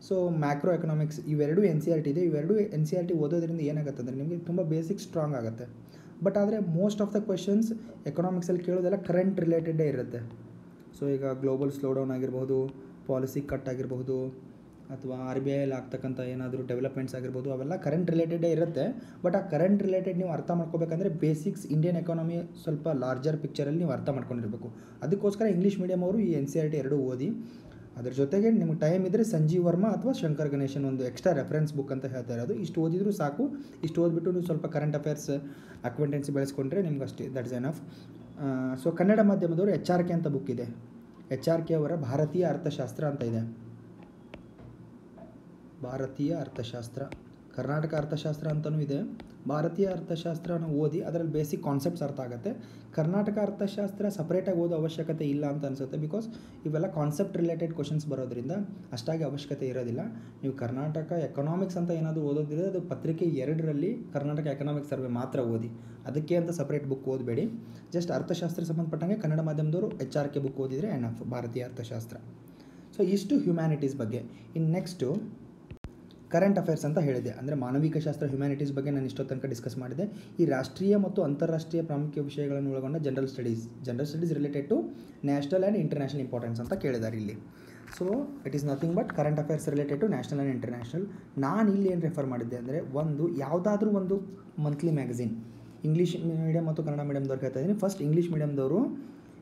So macro economics ಇವೆರಡು N C R T ಇದೆ. ಇವೆರಡು N C R T ಓದೋದ್ರಿಂದ ಏನಾಗುತ್ತೆ ಅಂದರೆ ನಿಮಗೆ ತುಂಬ ಬೇಸಿಕ್ ಸ್ಟ್ರಾಂಗ್ ಆಗುತ್ತೆ. ಬಟ್ ಆದರೆ ಮೋಸ್ಟ್ ಆಫ್ ದ ಕ್ವೆಶನ್ಸ್ ಎಕನಾಮಿಕ್ಸಲ್ಲಿ ಕೇಳೋದೆಲ್ಲ ಕರೆಂಟ್ ರಿಲೇಟೆಡೇ ಇರುತ್ತೆ. ಸೊ ಈಗ ಗ್ಲೋಬಲ್ ಸ್ಲೋಡೌನ್ ಆಗಿರ್ಬೋದು ಪಾಲಿಸಿ ಕಟ್ ಆಗಿರ್ಬೋದು ಅಥವಾ ಆರ್ ಬಿ ಐಲಿ ಆಗ್ತಕ್ಕಂಥ ಏನಾದರೂ ಡೆವಲಪ್ಮೆಂಟ್ಸ್ ಆಗಿರ್ಬೋದು, ಅವೆಲ್ಲ ಕರೆಂಟ್ ರಿಲೇಟೆಡೇ ಇರುತ್ತೆ. ಬಟ್ ಆ ಕರೆಂಟ್ ರಿಲೇಟೆಡ್ ನೀವು ಅರ್ಥ ಮಾಡ್ಕೋಬೇಕಂದ್ರೆ ಬೇಸಿಕ್ಸ್ ಇಂಡಿಯನ್ ಎಕಾನಮಿ ಸ್ವಲ್ಪ ಲಾರ್ಜರ್ ಪಿಕ್ಚರಲ್ಲಿ ನೀವು ಅರ್ಥ ಮಾಡ್ಕೊಂಡಿರಬೇಕು. ಅದಕ್ಕೋಸ್ಕರ ಇಂಗ್ಲೀಷ್ ಮೀಡಿಯಮ್ ಅವರು ಈ ಎನ್ ಸಿ ಆರ್ ಟಿ ಎರಡೂ ಓದಿ, ಅದ್ರ ಜೊತೆಗೆ ನಿಮ್ಗೆ ಟೈಮ್ ಇದ್ದರೆ ಸಂಜೀವ್ ವರ್ಮಾ ಅಥವಾ ಶಂಕರ್ ಗಣೇಶನ್ ಒಂದು ಎಕ್ಸ್ಟ್ರಾ ರೆಫರೆನ್ಸ್ ಬುಕ್ ಅಂತ ಹೇಳ್ತಾ ಇರೋದು. ಇಷ್ಟು ಓದಿದ್ರು ಸಾಕು. ಇಷ್ಟು ಓದ್ಬಿಟ್ಟು ನೀವು ಸ್ವಲ್ಪ ಕರೆಂಟ್ ಅಫೇರ್ಸ್ ಅಕ್ವೆಂಟೆನ್ಸಿ ಬೆಳೆಸ್ಕೊಂಡ್ರೆ ನಿಮ್ಗೆ ಅಷ್ಟೇ that is enough so Kannada ಮಾಧ್ಯಮದವರು ಎಚ್ ಆರ್ ಕೆ ಅಂತ ಬುಕ್ ಇದೆ. ಎಚ್ ಆರ್ ಕೆ ಅವರ ಭಾರತೀಯ ಅರ್ಥಶಾಸ್ತ್ರ ಅಂತ ಇದೆ. ಭಾರತೀಯ ಅರ್ಥಶಾಸ್ತ್ರ. ಕರ್ನಾಟಕ ಅರ್ಥಶಾಸ್ತ್ರ ಅಂತಲೂ ಇದೆ. ಭಾರತೀಯ ಅರ್ಥಶಾಸ್ತ್ರನ ಓದಿ ಅದರಲ್ಲಿ ಬೇಸಿಕ್ ಕಾನ್ಸೆಪ್ಟ್ಸ್ ಅರ್ಥ ಆಗುತ್ತೆ. ಕರ್ನಾಟಕ ಅರ್ಥಶಾಸ್ತ್ರ ಸಪ್ರೇಟಾಗಿ ಓದೋ ಅವಶ್ಯಕತೆ ಇಲ್ಲ ಅಂತ ಅನಿಸುತ್ತೆ ಬಿಕಾಸ್ ಇವೆಲ್ಲ ಕಾನ್ಸೆಪ್ಟ್ ರಿಲೇಟೆಡ್ ಕ್ವಶನ್ಸ್ ಬರೋದ್ರಿಂದ ಅಷ್ಟಾಗಿ ಅವಶ್ಯಕತೆ ಇರೋದಿಲ್ಲ. ನೀವು ಕರ್ನಾಟಕ ಎಕನಾಮಿಕ್ಸ್ ಅಂತ ಏನಾದರೂ ಓದೋದಿದ್ರೆ ಅದು ಪತ್ರಿಕೆ ಎರಡರಲ್ಲಿ ಕರ್ನಾಟಕ ಎಕನಾಮಿಕ್ ಸರ್ವೆ ಮಾತ್ರ ಓದಿ. ಅದಕ್ಕೆ ಅಂತ ಸಪ್ರೇಟ್ ಬುಕ್ ಓದಬೇಡಿ. ಜಸ್ಟ್ ಅರ್ಥಶಾಸ್ತ್ರ ಸಂಬಂಧಪಟ್ಟಂಗೆ ಕನ್ನಡ ಮಾಧ್ಯಮದವರು ಎಚ್ ಆರ್ ಕೆ ಬುಕ್ ಓದಿದರೆ ಎನಫ್ ಭಾರತೀಯ ಅರ್ಥಶಾಸ್ತ್ರ. ಸೊ ಇಷ್ಟು ಹ್ಯುಮ್ಯಾನಿಟೀಸ್ ಬಗ್ಗೆ. ಇನ್ನು ನೆಕ್ಸ್ಟು ಕರೆಂಟ್ ಅಫೇರ್ಸ್ ಅಂತ ಹೇಳಿದೆ. ಅಂದರೆ ಮಾನವಿಕ ಶಾಸ್ತ್ರ ಹ್ಯುಮ್ಯಾನಿಟೀಸ್ ಬಗ್ಗೆ ನಾನು ಇಷ್ಟೋ ತನಕ ಡಿಸ್ಕಸ್ ಮಾಡಿದೆ. ಈ ರಾಷ್ಟ್ರೀಯ ಮತ್ತು ಅಂತಾರಾಷ್ಟ್ರೀಯ ಪ್ರಾಮುಖ್ಯ ವಿಷಯಗಳನ್ನು ಒಳಗೊಂಡ general studies general studies related to national and international importance ಅಂತ ಕೇಳಿದ್ದಾರೆ ಇಲ್ಲಿ. So it is nothing but current affairs related to national and international ನಾನು ಇಲ್ಲಿ ಏನು ರೆಫರ್ ಮಾಡಿದ್ದೆ ಅಂದರೆ ಒಂದು ಯಾವುದಾದ್ರೂ ಒಂದು ಮಂತ್ಲಿ ಮ್ಯಾಗಝಿನ್ ಇಂಗ್ಲೀಷ್ ಮೀಡಿಯಮ್ ಮತ್ತು ಕನ್ನಡ ಮೀಡಿಯಮ್ದವ್ರು ಹೇಳ್ತಾ ಇದ್ದೀನಿ. ಫಸ್ಟ್ ಇಂಗ್ಲೀಷ್ ಮೀಡಿಯಮ್ದವರು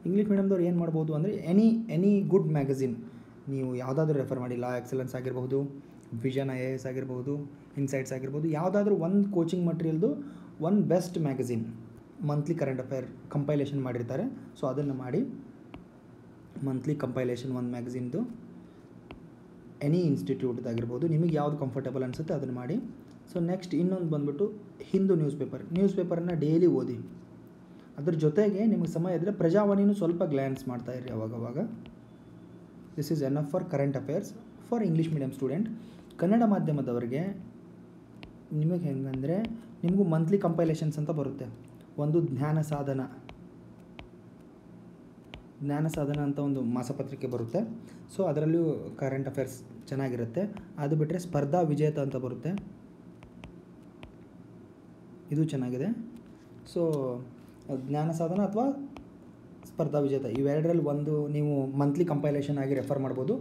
ಇಂಗ್ಲೀಷ್ ಮೀಡಿಯಮ್ದವ್ರು ಏನು ಮಾಡ್ಬೋದು ಅಂದರೆ ಎನಿ ಎನಿ ಗುಡ್ ಮ್ಯಾಗಝಿನ್ ನೀವು ಯಾವುದಾದ್ರೂ ರೆಫರ್ ಮಾಡಿ ಲಾ ಎಕ್ಸಲೆನ್ಸ್ ಆಗಿರ್ಬೋದು ವಿಷನ್ ಐ ಎ ಎಸ್ ಆಗಿರ್ಬೋದು ಇನ್ಸೈಟ್ಸ್ ಆಗಿರ್ಬೋದು, ಯಾವುದಾದ್ರೂ ಒಂದು coaching ಮಟೀರಿಯಲ್ದು one best magazine monthly current affair compilation ಮಾಡಿರ್ತಾರೆ. ಸೊ ಅದನ್ನು ಮಾಡಿ ಮಂತ್ಲಿ ಕಂಪೈಲೇಷನ್ ಒಂದು ಮ್ಯಾಗಝಿನ್ದು ಎನಿ ಇನ್ಸ್ಟಿಟ್ಯೂಟ್ದಾಗಿರ್ಬೋದು ನಿಮಗೆ ಯಾವುದು ಕಂಫರ್ಟಬಲ್ ಅನಿಸುತ್ತೆ ಅದನ್ನು ಮಾಡಿ. ಸೊ ನೆಕ್ಸ್ಟ್ ಇನ್ನೊಂದು ಬಂದುಬಿಟ್ಟು ಹಿಂದೂ ನ್ಯೂಸ್ ಪೇಪರ್ ನ್ಯೂಸ್ ಪೇಪರನ್ನು ಡೈಲಿ ಓದಿ. ಅದ್ರ ಜೊತೆಗೆ ನಿಮಗೆ ಸಮಯ ಇದ್ದರೆ ಪ್ರಜಾವಾಣಿನೂ ಸ್ವಲ್ಪ ಗ್ಲ್ಯಾನ್ಸ್ ಮಾಡ್ತಾಯಿರಿ ಅವಾಗವಾಗ. This is enough for current affairs for English medium student Kannada ಮಾಧ್ಯಮದವರಿಗೆ ನಿಮಗೆ ಹೆಂಗಂದರೆ ನಿಮಗೂ ಮಂತ್ಲಿ ಕಂಪೈಲೇಷನ್ಸ್ ಅಂತ ಬರುತ್ತೆ. ಒಂದು ಜ್ಞಾನ ಸಾಧನ. ಜ್ಞಾನ ಸಾಧನ ಅಂತ ಒಂದು ಮಾಸಪತ್ರಿಕೆ ಬರುತ್ತೆ. ಸೊ ಅದರಲ್ಲೂ ಕರೆಂಟ್ ಅಫೇರ್ಸ್ ಚೆನ್ನಾಗಿರುತ್ತೆ. ಅದು ಬಿಟ್ಟರೆ ಸ್ಪರ್ಧಾ ವಿಜೇತ ಅಂತ ಬರುತ್ತೆ. ಇದು ಚೆನ್ನಾಗಿದೆ. ಸೊ ಜ್ಞಾನ ಸಾಧನ ಅಥವಾ ಸ್ಪರ್ಧಾ ವಿಜೇತ ಇವೆರಡರಲ್ಲಿ ಒಂದು ನೀವು ಮಂತ್ಲಿ ಕಂಪೈಲೇಷನ್ ಆಗಿ ರೆಫರ್ ಮಾಡ್ಬೋದು.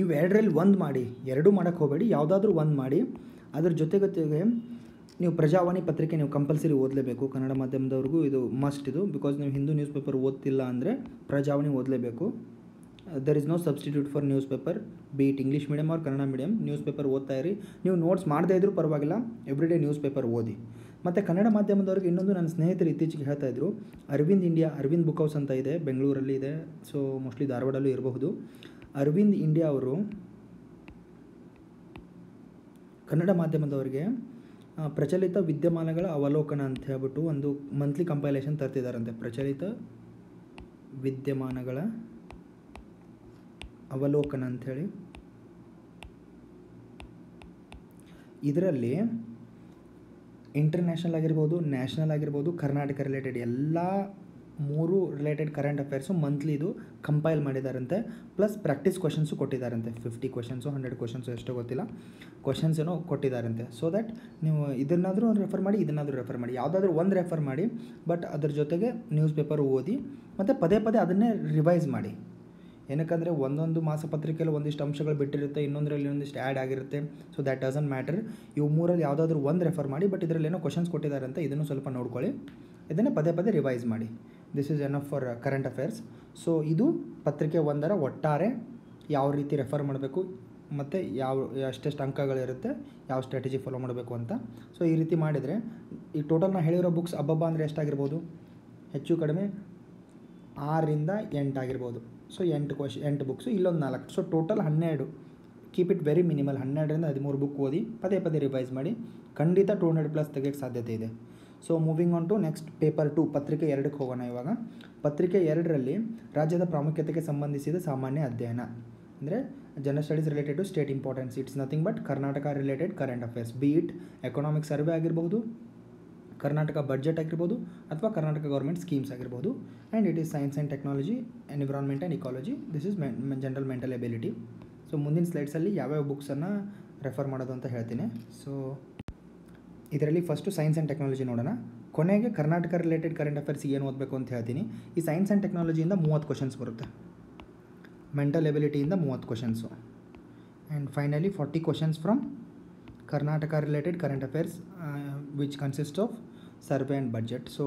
ಇವೆರಡರಲ್ಲಿ ಒಂದು ಮಾಡಿ, ಎರಡೂ ಮಾಡೋಕ್ಕೆ ಹೋಗಬೇಡಿ, ಯಾವುದಾದ್ರೂ ಒಂದು ಮಾಡಿ. ಅದ್ರ ಜೊತೆ ಜೊತೆಗೆ ನೀವು ಪ್ರಜಾವಾಣಿ ಪತ್ರಿಕೆ ನೀವು ಕಂಪಲ್ಸರಿ ಓದಲೇಬೇಕು. ಕನ್ನಡ ಮಾಧ್ಯಮದವ್ರಿಗೂ ಇದು ಮಸ್ಟ್ ಇದು ಬಿಕಾಸ್ ನೀವು ಹಿಂದೂ ನ್ಯೂಸ್ ಪೇಪರ್ ಓದ್ತಿಲ್ಲ ಅಂದರೆ Prajavani ಓದಲೇಬೇಕು. There is no substitute for newspaper be it English medium or Kannada medium newspaper ಓದ್ತಾ ಇರಿ. ನೀವು ನೋಟ್ಸ್ ಮಾಡದೇ ಇದ್ರೂ ಪರವಾಗಿಲ್ಲ ಎವ್ರಿ ಡೇ ನ್ಯೂಸ್ ಪೇಪರ್ ಓದಿ. ಮತ್ತು ಕನ್ನಡ ಮಾಧ್ಯಮದವ್ರಿಗೆ ಇನ್ನೊಂದು ನನ್ನ ಸ್ನೇಹಿತರು ಇತ್ತೀಚೆಗೆ ಹೇಳ್ತಾ ಇದ್ರು, Aravind India Aravind book house ಅಂತ ಇದೆ, ಬೆಂಗಳೂರಲ್ಲಿ ಇದೆ. ಸೊ ಮೋಸ್ಟ್ಲಿ ಧಾರವಾಡಲ್ಲೂ ಇರಬಹುದು. ಅರವಿಂದ್ ಇಂಡಿಯಾ ಅವರು ಕನ್ನಡ ಮಾಧ್ಯಮದವರಿಗೆ ಪ್ರಚಲಿತ ವಿದ್ಯಮಾನಗಳ ಅವಲೋಕನ ಅಂತ ಹೇಳ್ಬಿಟ್ಟು ಒಂದು ಮಂತ್ಲಿ ಕಂಪೈಲೇಷನ್ ತರ್ತಿದ್ದಾರಂತೆ ಪ್ರಚಲಿತ ವಿದ್ಯಮಾನಗಳ ಅವಲೋಕನ ಅಂಥೇಳಿ. ಇದರಲ್ಲಿ ಇಂಟರ್ನ್ಯಾಷನಲ್ ಆಗಿರ್ಬೋದು ನ್ಯಾಷನಲ್ ಆಗಿರ್ಬೋದು, ಕರ್ನಾಟಕ ರಿಲೇಟೆಡ್ ಎಲ್ಲ ಮೂರು ರಿಲೇಟೆಡ್ ಕರೆಂಟ್ ಅಫೇರ್ಸು ಮಂತ್ಲಿದು ಕಂಪೈಲ್ ಮಾಡಿದಾರಂತೆ. ಪ್ಲಸ್ ಪ್ರಾಕ್ಟೀಸ್ ಕ್ವಶನ್ಸು ಕೊಟ್ಟಿದ್ದಾರಂತೆ ಫಿಫ್ಟಿ ಕ್ವಶನ್ಸು ಹಂಡ್ರೆಡ್ ಕ್ವಶನ್ಸು ಎಷ್ಟೋ ಗೊತ್ತಿಲ್ಲ. ಕ್ವಶನ್ಸ್ ಏನೋ ಕೊಟ್ಟಿದ್ದಾರಂತೆ ಸೊ ದ್ಯಾಟ್ ನೀವು ಇದನ್ನಾದರೂ ರೆಫರ್ ಮಾಡಿ, ಇದನ್ನಾದರೂ ರೆಫರ್ ಮಾಡಿ. ಯಾವುದಾದ್ರೂ ಒಂದು ರೆಫರ್ ಮಾಡಿ ಬಟ್ ಅದ್ರ ಜೊತೆಗೆ ನ್ಯೂಸ್ ಪೇಪರ್ ಓದಿ, ಮತ್ತು ಪದೇ ಪದೇ ಅದನ್ನೇ ರಿವೈಸ್ ಮಾಡಿ. ಏನಕ್ಕಂದರೆ ಒಂದೊಂದು ಮಾಸಪತ್ರಿಕೆಯಲ್ಲಿ ಒಂದಿಷ್ಟು ಅಂಶಗಳು ಬಿಟ್ಟಿರುತ್ತೆ, ಇನ್ನೊಂದರಲ್ಲಿ ಒಂದಿಷ್ಟು ಆ್ಯಡ್ ಆಗಿರುತ್ತೆ. ಸೊ ದ್ಯಾಟ್ ಡಸಂಟ್ ಮ್ಯಾಟರ್ ಇವು ಮೂರಲ್ಲಿ ಯಾವುದಾದ್ರೂ ಒಂದು ರೆಫರ್ ಮಾಡಿ ಬಟ್ ಇದರಲ್ಲಿ ಏನೋ ಕ್ವಶನ್ಸ್ ಕೊಟ್ಟಿದ್ದಾರೆ ಅಂತ ಇದನ್ನು ಸ್ವಲ್ಪ ನೋಡ್ಕೊಳ್ಳಿ. ಇದನ್ನು ಪದೇ ಪದೇ ರಿವೈಸ್ ಮಾಡಿ. This is enough for current affairs so ಇದು ಪತ್ರಿಕೆ ಒಂದರ ಒಟ್ಟಾರೆ ಯಾವ ರೀತಿ ರೆಫರ್ ಮಾಡಬೇಕು, ಮತ್ತು ಯಾವ, ಎಷ್ಟೆಷ್ಟು ಅಂಕಗಳಿರುತ್ತೆ, ಯಾವ ಸ್ಟ್ರಾಟಜಿ ಫಾಲೋ ಮಾಡಬೇಕು ಅಂತ. ಸೊ ಈ ರೀತಿ ಮಾಡಿದರೆ, ಈ ಟೋಟಲ್ ನಾನು ಹೇಳಿರೋ ಬುಕ್ಸ್ ಅಬ್ಬಬ್ಬ ಅಂದರೆ ಎಷ್ಟಾಗಿರ್ಬೋದು? ಹೆಚ್ಚು, ಕಡಿಮೆ ಆರರಿಂದ ಎಂಟು ಆಗಿರ್ಬೋದು. ಸೊ ಎಂಟು ಕ್ವಶ್ ಎಂಟು ಬುಕ್ಸು ಇಲ್ಲೊಂದು ನಾಲ್ಕು. ಸೊ ಟೋಟಲ್ ಹನ್ನೆರಡು. ಕೀಪ್ ಇಟ್ ವೆರಿ ಮಿನಿಮಲ್ ಹನ್ನೆರಡರಿಂದ ಹದಿಮೂರು ಬುಕ್ ಓದಿ, ಪದೇ ಪದೇ ರಿವೈಸ್ ಮಾಡಿ, ಖಂಡಿತ ಟೂ ಹಂಡ್ರೆಡ್ ಪ್ಲಸ್ ತೆಗೆಯೋಕ್ಕೆ ಸಾಧ್ಯತೆ ಇದೆ. So moving on to next paper two ಪತ್ರಿಕೆ ಎರಡಕ್ಕೆ ಹೋಗೋಣ ಇವಾಗ. ಪತ್ರಿಕೆ ಎರಡರಲ್ಲಿ ರಾಜ್ಯದ ಪ್ರಾಮುಖ್ಯತೆಗೆ ಸಂಬಂಧಿಸಿದ ಸಾಮಾನ್ಯ ಅಧ್ಯಯನ. ಅಂದರೆ general studies related to state importance it's nothing but Karnataka related current affairs be it economic survey ಆಗಿರ್ಬೋದು ಕರ್ನಾಟಕ ಬಜೆಟ್ ಆಗಿರ್ಬೋದು ಅಥವಾ ಕರ್ನಾಟಕ ಗೌರ್ಮೆಂಟ್ ಸ್ಕೀಮ್ಸ್ ಆಗಿರ್ಬೋದು and it is science and technology environment and ecology this is general mental ability so ಮುಂದಿನ ಸ್ಲೈಡ್ಸಲ್ಲಿ ಯಾವ್ಯಾವ ಬುಕ್ಸನ್ನು refer ಮಾಡೋದು ಅಂತ ಹೇಳ್ತೀನಿ. ಸೊ ಇದರಲ್ಲಿ ಫಸ್ಟು ಸೈನ್ಸ್ ಆ್ಯಂಡ್ ಟೆಕ್ನಾಲಜಿ ನೋಡೋಣ. ಕೊನೆಗೆ ಕರ್ನಾಟಕ ರಿಲೇಟೆಡ್ ಕರೆಂಟ್ ಅಫೇರ್ಸ್ ಏನು ಓದಬೇಕು ಅಂತ ಹೇಳ್ತೀನಿ. ಈ ಸೈನ್ಸ್ ಆ್ಯಂಡ್ ಟೆಕ್ನಾಲಜಿಯಿಂದ ಮೂವತ್ತು ಕ್ವಶನ್ಸ್ ಬರುತ್ತೆ. ಮೆಂಟಲ್ ಎಬಿಲಿಟಿಯಿಂದ ಮೂವತ್ತು questions and finally forty questions from Karnataka related current affairs which consist of survey and budget so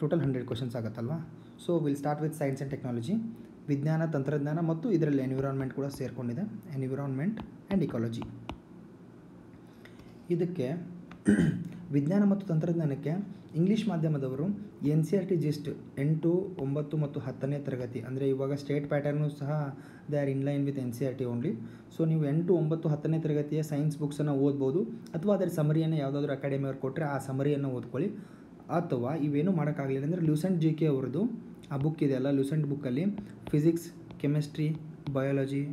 total hundred questions ಆಗುತ್ತಲ್ವಾ? So will start with science and technology ವಿಜ್ಞಾನ, ತಂತ್ರಜ್ಞಾನ ಮತ್ತು ಇದರಲ್ಲಿ environment ಕೂಡ ಸೇರಿಕೊಂಡಿದೆ. ಎನ್ವಿರಾನ್ಮೆಂಟ್ ಆ್ಯಂಡ್ ಇಕಾಲಜಿ ಇದಕ್ಕೆ ವಿಜ್ಞಾನ ಮತ್ತು ತಂತ್ರಜ್ಞಾನಕ್ಕೆ ಇಂಗ್ಲೀಷ್ ಮಾಧ್ಯಮದವರು N C R T gist ಎಂಟು, ಒಂಬತ್ತು ಮತ್ತು ಹತ್ತನೇ ತರಗತಿ, ಅಂದರೆ ಇವಾಗ ಸ್ಟೇಟ್ ಪ್ಯಾಟರ್ನು ಸಹ they are in line with N C R T only so ನೀವು ಎಂಟು, ಒಂಬತ್ತು, ಹತ್ತನೇ ತರಗತಿಯ ಸೈನ್ಸ್ ಬುಕ್ಸನ್ನು ಓದ್ಬೋದು, ಅಥವಾ ಅದರ ಸಮರಿಯನ್ನು ಯಾವುದಾದ್ರು ಅಕಾಡೆಮಿ ಅವ್ರು ಕೊಟ್ಟರೆ ಆ ಸಮರಿಯನ್ನು ಓದ್ಕೊಳ್ಳಿ. ಅಥವಾ ಇವೇನು ಮಾಡೋಕ್ಕಾಗಲಿಲ್ಲ ಅಂದರೆ ಲ್ಯೂಸೆಂಟ್ ಜಿ ಕೆ ಅವ್ರದ್ದು ಆ ಬುಕ್ ಇದೆಯಲ್ಲ ಲ್ಯೂಸೆಂಟ್ ಬುಕ್ಕಲ್ಲಿ ಫಿಸಿಕ್ಸ್ ಕೆಮಿಸ್ಟ್ರಿ ಬಯಾಲಜಿ